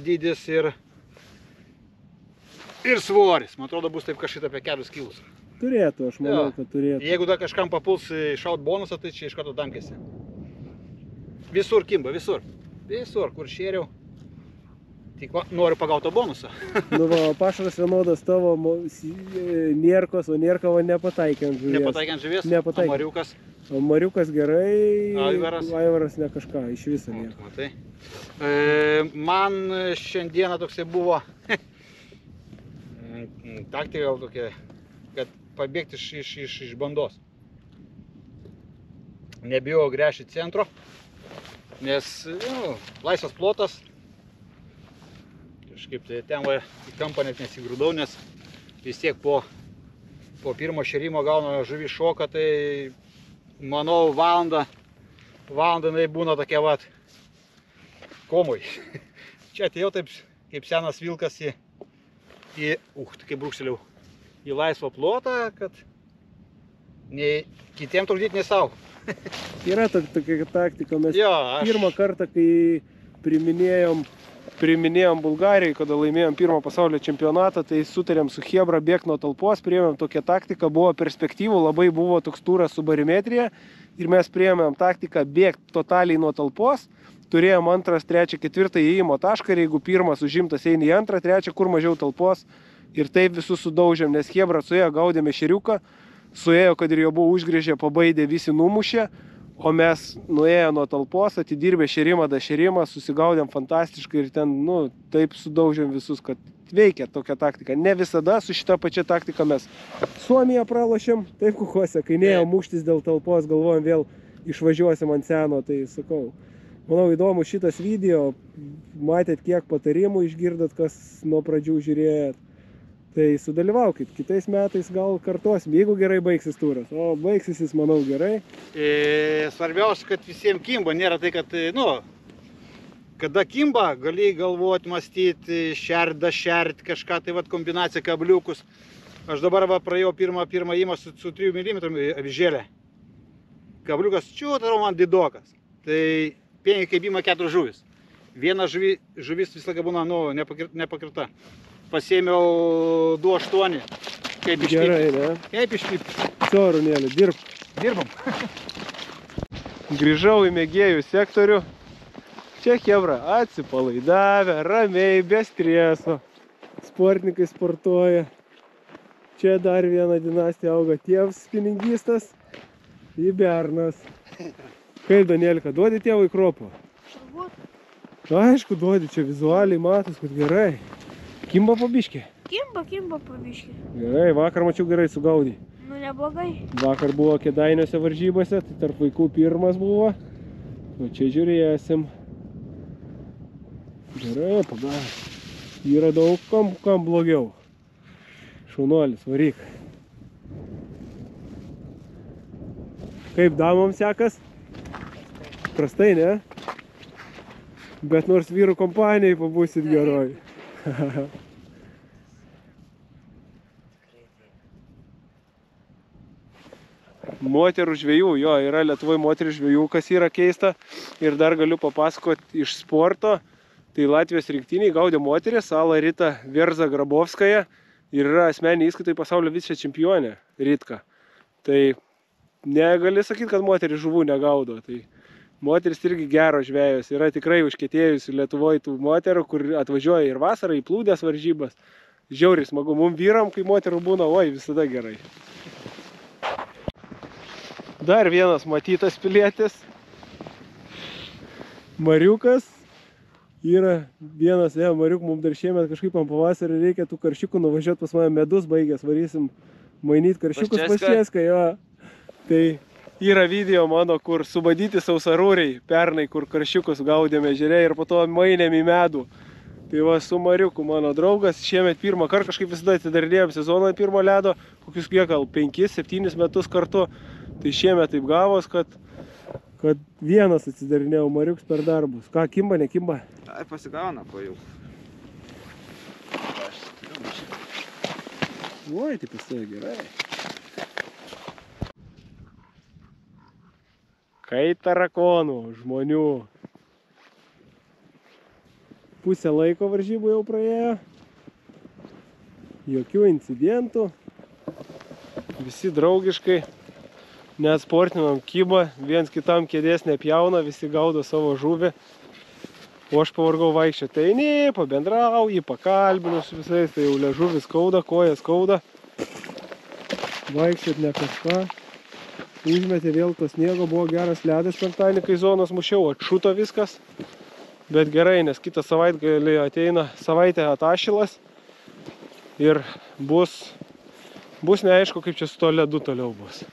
dydis ir, ir svoris. Man atrodo, bus taip kažkaip apie kelius kilus. Turėtų, aš manau, Jo. kad turėtų. Jeigu dar kažkam papuls šaut bonusą, tai čia iš karto damkėsi. Visur kimba, visur. Visur, kur šėriau. Tik va, noriu pagauti bonusą. Nu va, pašaras vienodas tavo e, nierkos, o nierkavo nepataikė ant žuvies. Nepataikė ant žuvies. Nepataikė. O Mariukas. O Mariukas gerai, Aivaras? Aivaras ne kažką, iš viso nieko. Matai. E, man šiandieną toksai buvo mm, taktika gal tokia, kad pabėgti iš, iš, iš, iš bandos. Nebijau gręžti centro, nes nu, laisvas plotas. Kažkaip tai ten va, į kampą net nesigrūdau, nes vis tiek po, po pirmo šerimo gauna žuvį šoką, tai manau valandą, valandą jinai būna tokia vat komui. Čia atėjau taip kaip senas vilkas į, į uh, kaip brūkštelėjau, į laisvą plotą, kad nei kitiem trukdyti, nei savo. Yra to- tokia taktika, mes Jo, aš pirmą kartą, kai priminėjom, priminėjom Bulgarijai, kada laimėjom pirmą pasaulio čempionatą, tai sutarėm su Hebra bėgti nuo talpos, priėmėm tokią taktiką, buvo perspektyvų, labai buvo toks turas su barimetrija ir mes priėmėm taktiką bėgti totaliai nuo talpos, turėjom antras, trečią, ketvirtą įėjimo tašką ir jeigu pirmas užimtas eini į antrą, trečią, kur mažiau talpos ir taip visus sudaužėm, nes Hebra suėjo, gaudėme šeriuką, suėjo, kad ir jo buvo užgrėžę, pabaidė, visi numušė, o mes nuėję nuo talpos, atidirbę šerimą, da šerimą, susigaudėm fantastiškai ir ten, nu, taip sudaužėm visus, kad veikia tokia taktika. Ne visada su šita pačia taktika mes Suomiją pralošėm, taip kukuose, kai neėjom muštis dėl talpos, galvojom vėl išvažiuosim ant seno, tai sakau. Manau įdomu šitas video, matėt kiek patarimų išgirdot, kas nuo pradžių žiūrėjot. Tai sudalyvaukit, kitais metais gal kartuosim, jeigu gerai baigsis turas. O baigsis jis, manau, gerai. E, svarbiausia, kad visiems kimba, nėra tai, kad, nu, kada kimba, gali galvoti, mąstyti, šert, kažką, tai vad kombinacija kabliukus. Aš dabar va praėjau pirmą, pirmą įmą su, su 3 mm avižėlė. Kabliukas čiūtaro man didokas. Tai 5 kaip įma 4 žuvis. Viena žuvi, žuvis visą laiką būna, nu, nepakrita. Pasėmiau 2,8. Kaip išpypti. Gerai, ne? Kaip išpypti. Sorunėlė, dirb. Dirbam. Grįžau į mėgėjų sektorių. Čia Hebra atsipalaidavę, ramiai, be streso. Sportininkai sportuoja. Čia dar viena dinastija auga tėvas spiningistas. Įbernas. Kaip Danielka, duodi tėvui kropą? Aišku, duodi, čia vizualiai matos, kad gerai. Kimba pabiškė. Kimba, kimba pabiškį. Gerai, vakar mačiau gerai sugaudį. Nu, ne neblogai. Vakar buvo kėdainiuose varžybose, tai tarp vaikų pirmas buvo. O čia žiūrėsim. Gerai, padarė. Yra daug kam, kam blogiau. Šaunuolis, varyk. Kaip damom sekas? Prastai, ne? Bet nors vyrų kompanijai pabūsit geroj. moterų žvėjų, jo, yra Lietuvoje moterų žvėjų, kas yra keista. Ir dar galiu papasakoti iš sporto. Tai Latvijos rinktiniai gaudė moteris, Ala Rita Verza Grabovskaja ir yra asmenį įskaitai pasaulio vice čempionė Ritka. Tai negali sakyti, kad moteris žuvų negaudo. Tai moteris irgi geros žvėjos, yra tikrai užkėtėjusi Lietuvoje tų moterų, kur atvažiuoja ir vasarą į plūdės varžybas. Žiauriai smagu, mum vyram, kai moterų būna, oi, visada gerai. Dar vienas matytas pilietis. Mariukas. Yra vienas, ne, Mariuk, mums dar šiemet kažkaip ant pavasarį reikia tų karšiukų nuvažiuoti pas mane medus baigęs, varysim mainyti karšiukus Pas? Česką, jo. Tai yra video mano, kur subadyti sausarūriai pernai, kur karšiukus gaudėme žerė ir po to mainėm į medų. Tai va su Mariuku mano draugas, šiemet pirmą kartą kažkaip visada atidarinėjom sezoną pirmo ledo, kokius kiek gal 5-7 metus kartu. Tai šiemet taip gavos, kad, kad vienas atsidarinėjau Mariuks per darbus. Ką, kimba, nekimba? Ai, pasigauna po jau. Oi, tai pas tave gerai. Kai tarakonų žmonių. Pusę laiko varžybų jau praėjo. Jokių incidentų. Visi draugiškai. Net sportinam kybą, viens kitam kėdės nepjauna, visi gaudo savo žuvį. O aš pavargau vaikščioti. Tai ne, pabendrauji, pakalbinu su visais, tai jau ležuvis skauda, koja skauda. Vaikščiot ne kažką. Užmetė vėl to sniego, buvo geras ledas penktadienį, kai zonos mušiau, atšuto viskas. Bet gerai, nes kitą savaitgalį ateina savaitę atašilas. Ir bus, bus neaišku, kaip čia su to ledu toliau bus.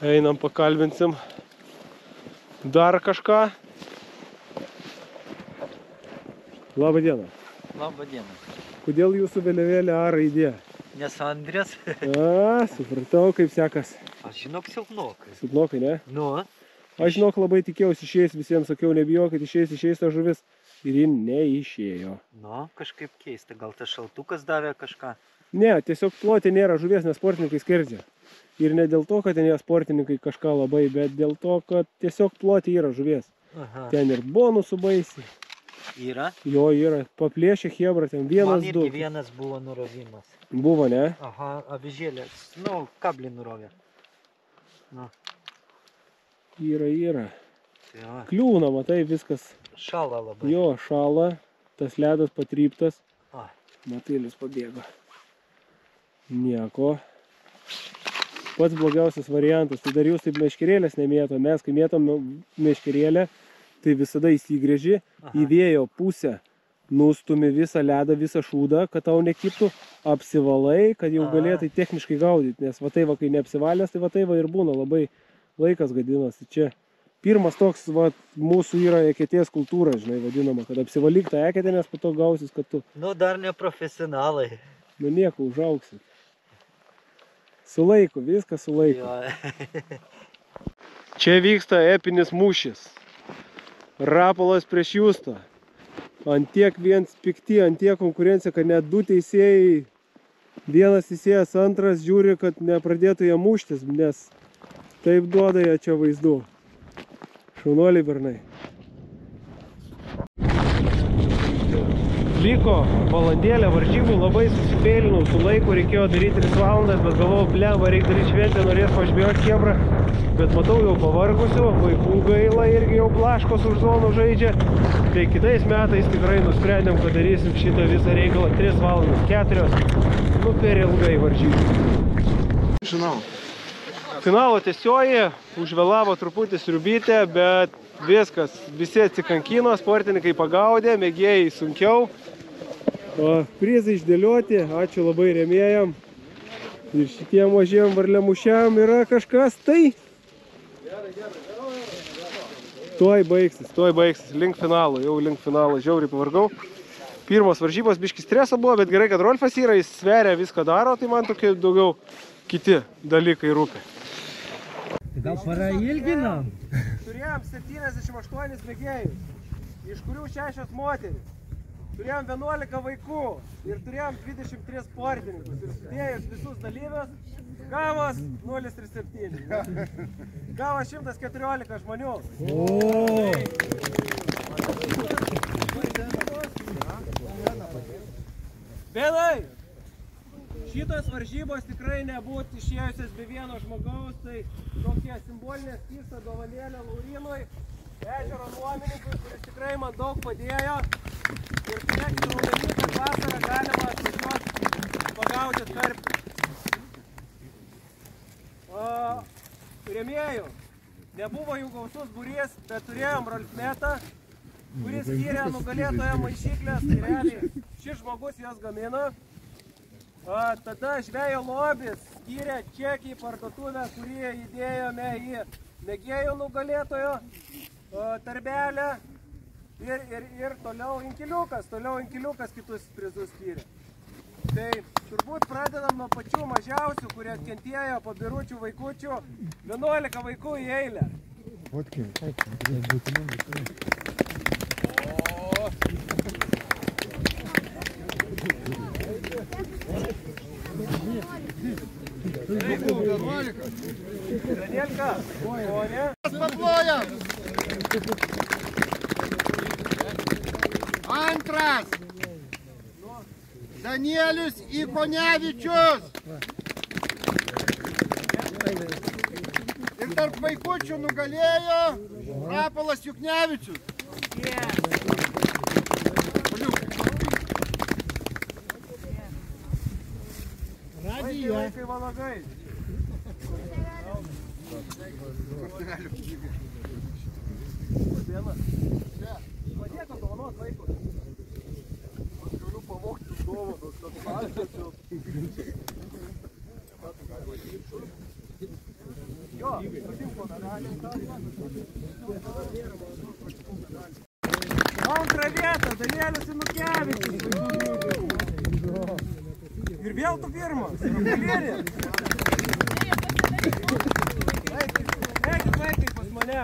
Einam pakalbinsim dar kažką. Labą dieną. Labą dieną. Kodėl jūsų vėliavėlė A raidė? Nes Andrės. A, supratau, kaip sekas. Aš žinok silpnokai. Silpnokai, ne? Nu, Aš žinok labai tikėjausi išėjęs, visiems sakiau, nebijokit, išėjęs, išėjęs ta žuvis. Ir ji neišėjo. nu, kažkaip keista. Gal tas šaltukas davė kažką. Ne, tiesiog plotė nėra žuvies, nes sportininkai skerdžia. Ir ne dėl to, kad ten jie sportininkai kažką labai, bet dėl to, kad tiesiog plotė yra žuvies. Aha. Ten ir bonusų baisi. Yra. Jo yra, paplėšė hebra, ten Man vienas, irgi du. vienas buvo nurovimas. Buvo, ne? Aha, avižėlės. Nu, kablį nurovė. Nu, Yra, yra. tai. Kliūna, matai, viskas. Šala labai. Jo, šala, tas ledas patryptas. A. Matėlis pabėgo. Nieko. Pats blogiausias variantas. Tai dar jūs taip meškerėlės nemėto. Mes, kai mėtom meškerėlę, tai visada įsigrėži į vėjo pusę. Nustumi visą ledą, visą šūdą, kad tau nekiptų, apsivalai, kad jau galėtai techniškai gaudyti. Nes va tai va, kai neapsivalęs, tai va tai va ir būna labai laikas gadinasi. Čia pirmas toks va, mūsų yra eketės kultūra, žinai, vadinama, kad apsivalyk tą eketę, nes po to gausis, kad tu, Nu, dar ne profesionalai. nu nieko, užaugsi. Su laiku, viskas su laiku. Jo. Čia vyksta epinis mūšis. Rapolas prieš Justą. Ant tiek viens pikti, ant tiek konkurencija, kad net du teisėjai, vienas teisėjas, antras žiūri, kad nepradėtų jie muštis, nes taip duoda jie čia vaizdų. Šaunuoliai bernai. Liko valandėlė varžybų, labai susipėlinau, su laiku reikėjo daryti 3 valandas, bet galvojau, blemba, reikia daryti šventę, norės pažbėjoti kebrą. Bet matau jau pavargusių, vaikų gaila irgi jau plaškos už zonų žaidžia. Tai kitais metais tikrai nusprendėm, kad darysim šitą visą reikalą 3 valandas, 4. Nu per ilgai varžybų. Žinau. Finalo tiesioji, užvėlavo truputį sriubytė, bet viskas, visi atsikankino, sportininkai pagaudė, mėgėjai sunkiau. O, prizai išdėlioti, ačiū labai remėjam. Ir šitie mažiem varliamušiam yra kažkas tai. Tuoj baigsis, tuoj baigsis, link finalo, jau link finalo, žiauriai pavargau. Pirmos varžybos biški streso buvo, bet gerai, kad Rolfas yra, jis sveria, viską daro, tai man tokie daugiau kiti dalykai rūpi. Gal parailginam? Turėjom 78 mėgėjus, iš kurių 6 moteris. Turėjom 11 vaikų ir turėjom 23 sportininkus. Ir sudėjus visus dalyvius, gavos 037. Gavo 114 žmonių. Bėdai! Šitos varžybos tikrai nebūtų išėjusios be vieno žmogaus, tai tokie simbolinė skirta dovanėlė Laurinui, ežero nuomininkui, kuris tikrai man daug padėjo. Ir turėkite omeny, kad vasarą galima atvažiuoti pagauti karpį. Rėmėjų, nebuvo jų gausus būrys, bet turėjom Rolfmetą, kuris skyrė nugalėtojo maišyklės, tai realiai šis žmogus jas gamino. A, tada žvejo lobis skyrė čekį į parduotuvę, kurį įdėjome į mėgėjų nugalėtojo tarbelę. Ir, ir, ir toliau inkiliukas, toliau inkiliukas kitus prizus skyrė. Tai turbūt pradedam nuo pačių mažiausių, kurie kentėjo pabiručių vaikučių, 11 vaikų į eilę. Danielka, ponė. Paplojam. Antras. Danielius Ikonevičius. Ir tarp vaikučių nugalėjo Rapolas Juknevičius. Vaikai, vaikai, valagai. Diena. Padėk dovanot vaikus. Aš galiu pavogti dovanos, kad valgyčiau. Jo, sutinko medalį. Antrą vietą, Danielius Inukevičius. Ir vėl tu pirmas. Rapulėlė. Eikit vaikai pas mane.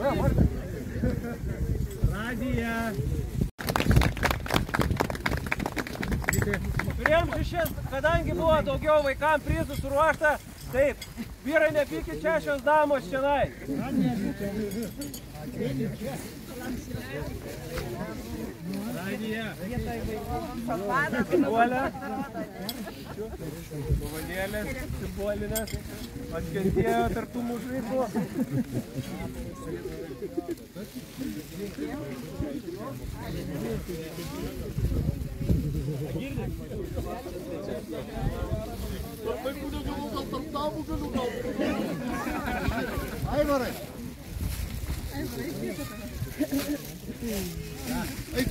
Va, Marta. Radija. Turėjom šešis, kadangi buvo daugiau vaikam prizų suruošta, taip, vyrai nepykit šešios damos šiandien. Radija. Simbolė. Dovanėlės simbolinės. Atkentėjo tartų mužrykų. Aivarai. Eik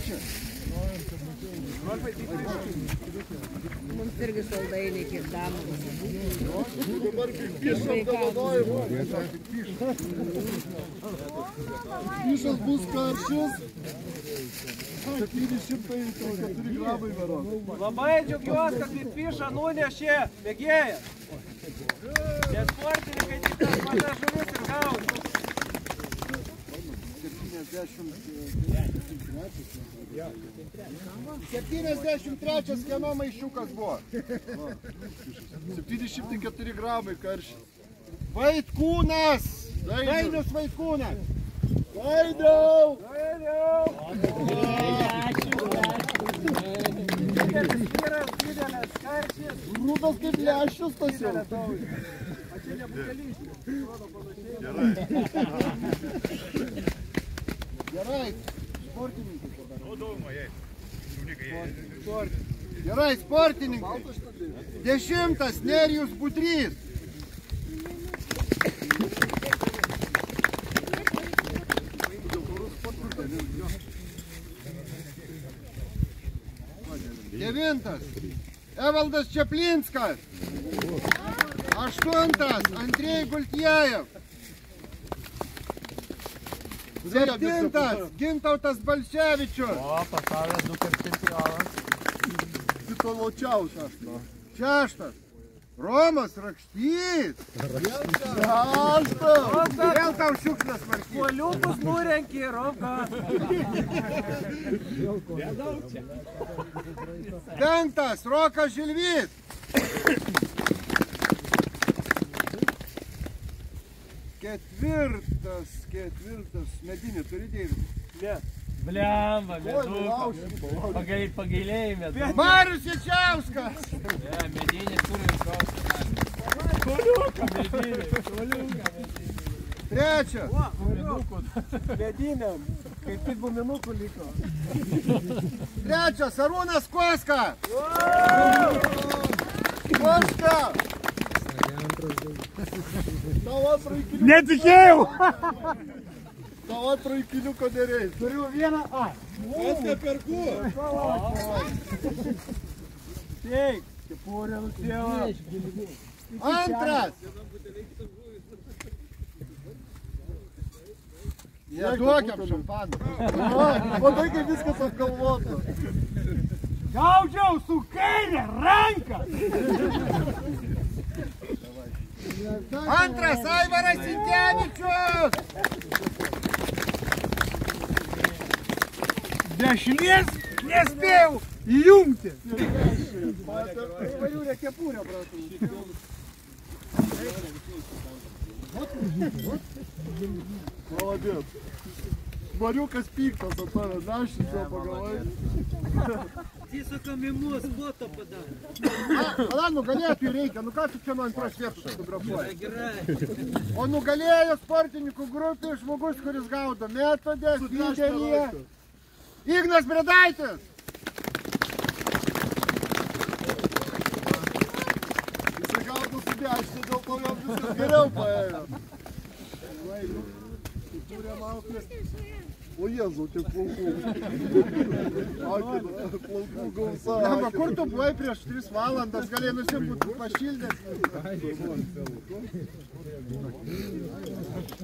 čia. Mums irgi saldainiai kaip damoms. Dabar kaip pišam dovanojimo. Pišas bus karščius. 704 gramai berodo. Labai džiaugiuosi, kad Litvišą nunešė mėgėjas. Nes sportininkai tik tas mažas žuvis ir gauna. 73 kieno maišiukas buvo. 74 gramai karščias. Vaitkūnas! Dainius Vaitkūnas! Dainiau! Karštis. Rūdas kaip leščius tas jau. Didelė taurė. O čia ne bukeliškis. Atrodo panašiai. Gerai. Gerai. Sportininkai dabar. Gerai, sportininkai. Dešimtas Nerijus Budrys. Devintas Evaldas Čeplinskas. Aštuntas Andrei Gultiejev. Septintas Gintautas Balševičius. O, pasaulio du kart čempionas. Tituluočiausias. Šeštas. Romas Rakštys. Šeštas. Vėl tau šiukšlės varkys. Poliukus nurenki, Roka. Penktas Rokas Žilvys. Ketvirtas, ketvirtas. Medinį turi dėvis. Ne. Blemba, meduko. Pagai, pagailėjai meduko. Marius Jačiauskas. Ne, medinį turi visos. Koliuką medinį. Koliuką. Trečias. Mediniam. Kaip tik guminukų liko. Trečias Arūnas Koska. Koska. Tau antrą įkiliuką. Netikėjau. Tau antrą įkiliuką nereikia. Turiu vieną A. Aš neperku. Teik. Kepurė nusėva. Antras. Neduokiam šampaną. Matai, kaip viskas apgalvota. Gaudžiau su kairė ranka. Antras Aivaras Sinkevičius. Dešinės nespėjau įjungti. Įvariūrė kepurę, bratų. Молодец. Mariukas piktas ant tave, našis Jo pagalvoj. Įsukamimus foto padarė. Ala, nugalėtojų reikia, nu ką tu čia man antros vietos fotografuoji? Gerai. O nugalėjo sportininkų grupė žmogus, kuris gaudo metodę, lyderyje. Ignas Bredaitis. Jisai gaudo su dešinė, dėl to jam viskas geriau paėjo. O Jėzau, čia plaukų. Akina, plaukų gausa. Lemba, kur tu buvai prieš 3 valandas, galėjai nusipūti pašildęs.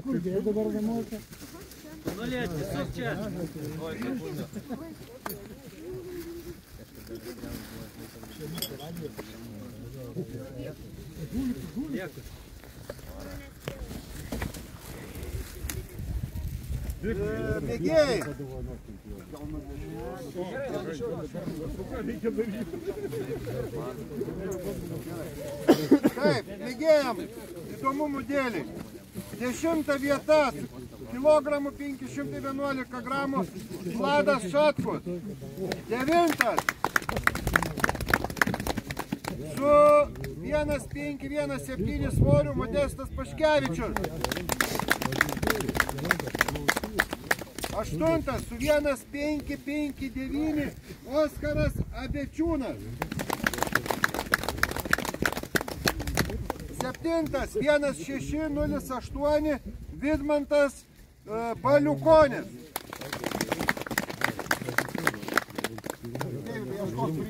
Kur dėjai dabar vienuolika? Nulėt, tiesiog čia. Dėkui. Mėgėjai. Taip, mėgėjam, įdomumų dėliai. Dešimta vieta, kilogramų 511 gramų, Vladas Šatkus. Devintas. Su 1,5-1,7 svoriu Modestas Paškevičius. Aštuntas su 1,559 Oskaras Abečiūnas. Septintas 1608 Vidmantas e, Baliukonis.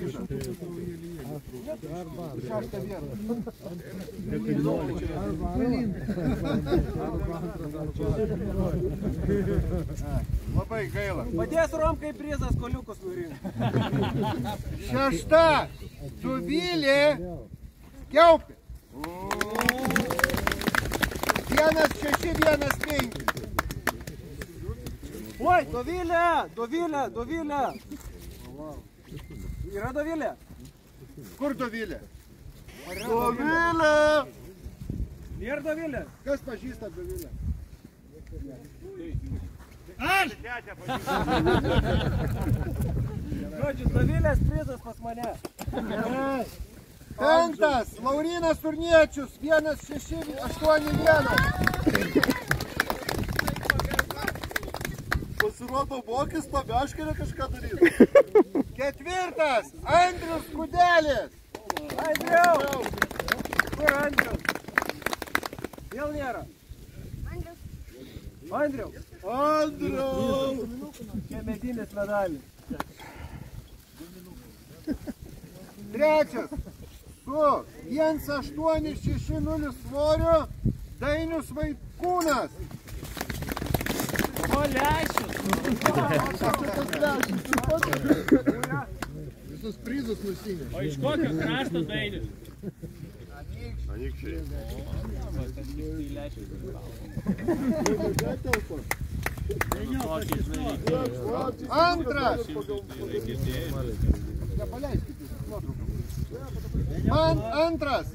Šeštą vietą. Labai gaila. Padės Romkai prizas koliukus nurinti. Šešta. Duvilė. Kiaupė. Vienas šeši, vienas penki. Oi, Dovilė, Dovilė, Dovilė. Yra Dovilė? Kur Dovilė? Dovilė! Nėra Dovilė? Kas pažįsta Dovilę? Aš! Žodžiu, Dovilės prizas pas mane. Penktas, Laurinas Turniečius, 1-6-8-1. Pasirodo, vokis tą meškerę kažką daryti. Ketvirtas, Andrius Kudelis. Andriau. Kur Andrius? Vėl nėra. Andrius. Andriau. Andriau. Čia medinis medalis. Trečias, su 1860 svoriu Dainius Vaikūnas. O lešius. Visus prizus nusinė. O iš kokio krašto dainius? Anykščiai. Antras. Nepaleiskit jūs nuotrauką. Man antras.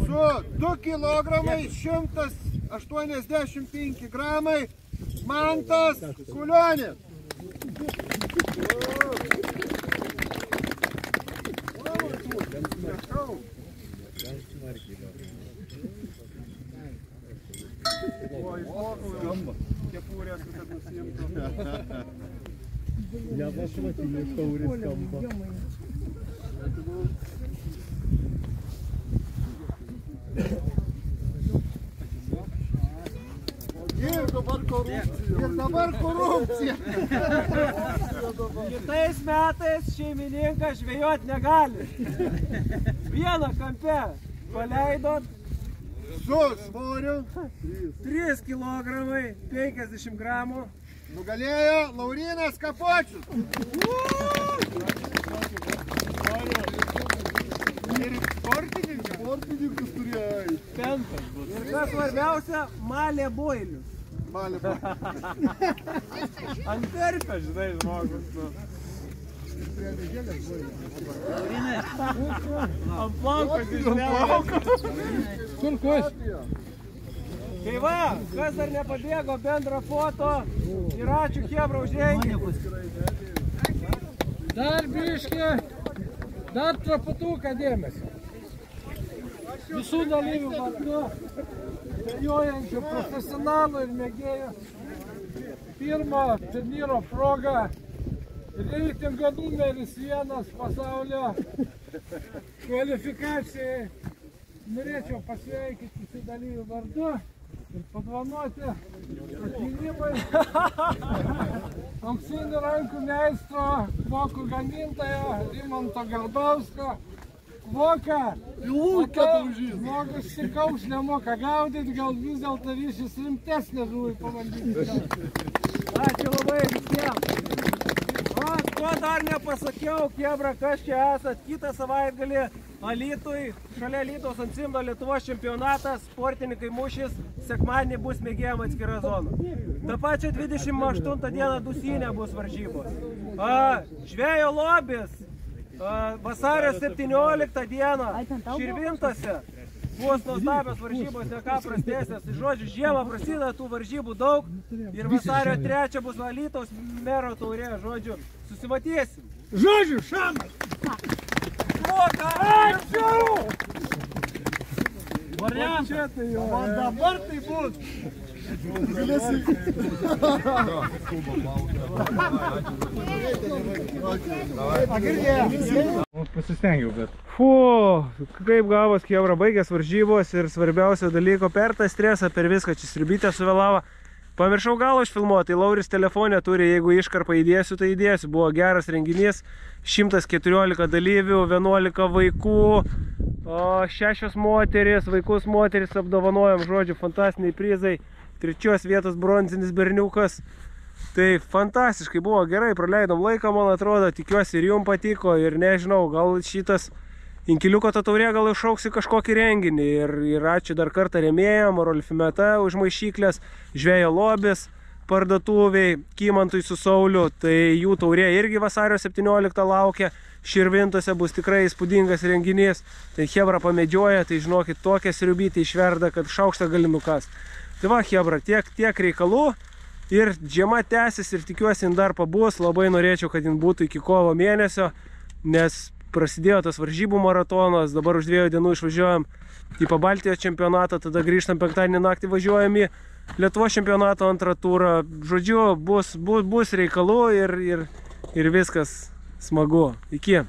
Su 2 kg 185 gramai Mantas Kulionis. Oi, skamba. Kepurė, kad nusimtų. Nepašvatinis tauris skamba. Ir dabar korupcija. Ir dabar korupcija. Kitais metais šeimininkas žvejot negali. Vieną kampę paleidot. Su svoriu 3 kg 50 gramų. nugalėjo Laurinas Kapočius. Ir sportininkas. Sportininkas turėjo. Penktas bus. Ir kas svarbiausia, malė boilius. Boilius. Ant terpio, žinai, žmogus. Nu. Ant plauko, žinai. Kur kus? Tai va, kas dar nepabėgo bendrą foto ir ačiū Hebra už renginį. Dar biški, dar traputuką dėmesio. Visų dalyvių vardu, žvejojančių profesionalų ir mėgėjų, pirmo turnyro proga, reitingo numeris vienas pasaulio kvalifikacijai. Norėčiau pasveikinti visų dalyvių vardu ir padovanoti atminimui. Auksinių rankų meistro kvokų gamintojo Rimanto Garbausko kvoką. Lūką daužys. Žmogus sikaus nemoka gaudyti, gal vis dėlto ryšys rimtesnė žuvį pabandyti. Ačiū labai visiems. O, ko dar nepasakiau, Kebra, kas čia esat, kitą savaitgalį Alytui, šalia Alytos ant Simno Lietuvos čempionatas, sportininkai mušys, sekmadienį bus mėgėjama atskira zona. Ta pačia 28 dieną Dusinė bus varžybos. A, žvėjo lobis, vasario 17 dieną Širvintose. Bus nuostabios varžybos, ne ką prastesnės. Tai žodžiu, žiemą prasideda tų varžybų daug ir vasario 3 bus Alytaus mero taurė. Žodžiu, susimatysim. Žodžiu, šamas! Moka, ačiū! Variantai. O dabar tai bus. Pasistengiau, bet. Fu, kaip gavos Kievra baigęs varžybos ir svarbiausio dalyko per tą stresą, per viską, čia sribytė suvėlavo. Pamiršau galo išfilmuoti, tai Lauris telefonė turi, jeigu iškarpą įdėsiu, tai įdėsiu. Buvo geras renginys, 114 dalyvių, 11 vaikų, 6 moteris, vaikus moteris apdovanojom, žodžiu, fantastiniai prizai. Trečios vietos bronzinis berniukas. Tai fantastiškai buvo gerai, praleidom laiką, man atrodo, tikiuosi ir jums patiko ir nežinau, gal šitas inkiliuko ta taurė gal išauks į kažkokį renginį ir, ir ačiū dar kartą remėjom, Rolfimeta už maišyklės, žvėjo lobis, parduotuviai, Kymantui su Sauliu, tai jų taurė irgi vasario 17 laukia, Širvintose bus tikrai įspūdingas renginys, tai Hebra pamedžioja, tai žinokit, tokia sriubytė išverda, kad šaukštą gali nukast. Tai va, Hebra, tiek, tiek reikalų. Ir žiema tęsis ir tikiuosi jin dar pabus, labai norėčiau, kad jin būtų iki kovo mėnesio, nes prasidėjo tas varžybų maratonas, dabar už dviejų dienų išvažiuojam į Pabaltijos čempionatą, tada grįžtam penktadienį naktį važiuojam į Lietuvos čempionato antrą turą. Žodžiu, bus, bus, bus reikalų ir, ir, ir viskas smagu. Iki.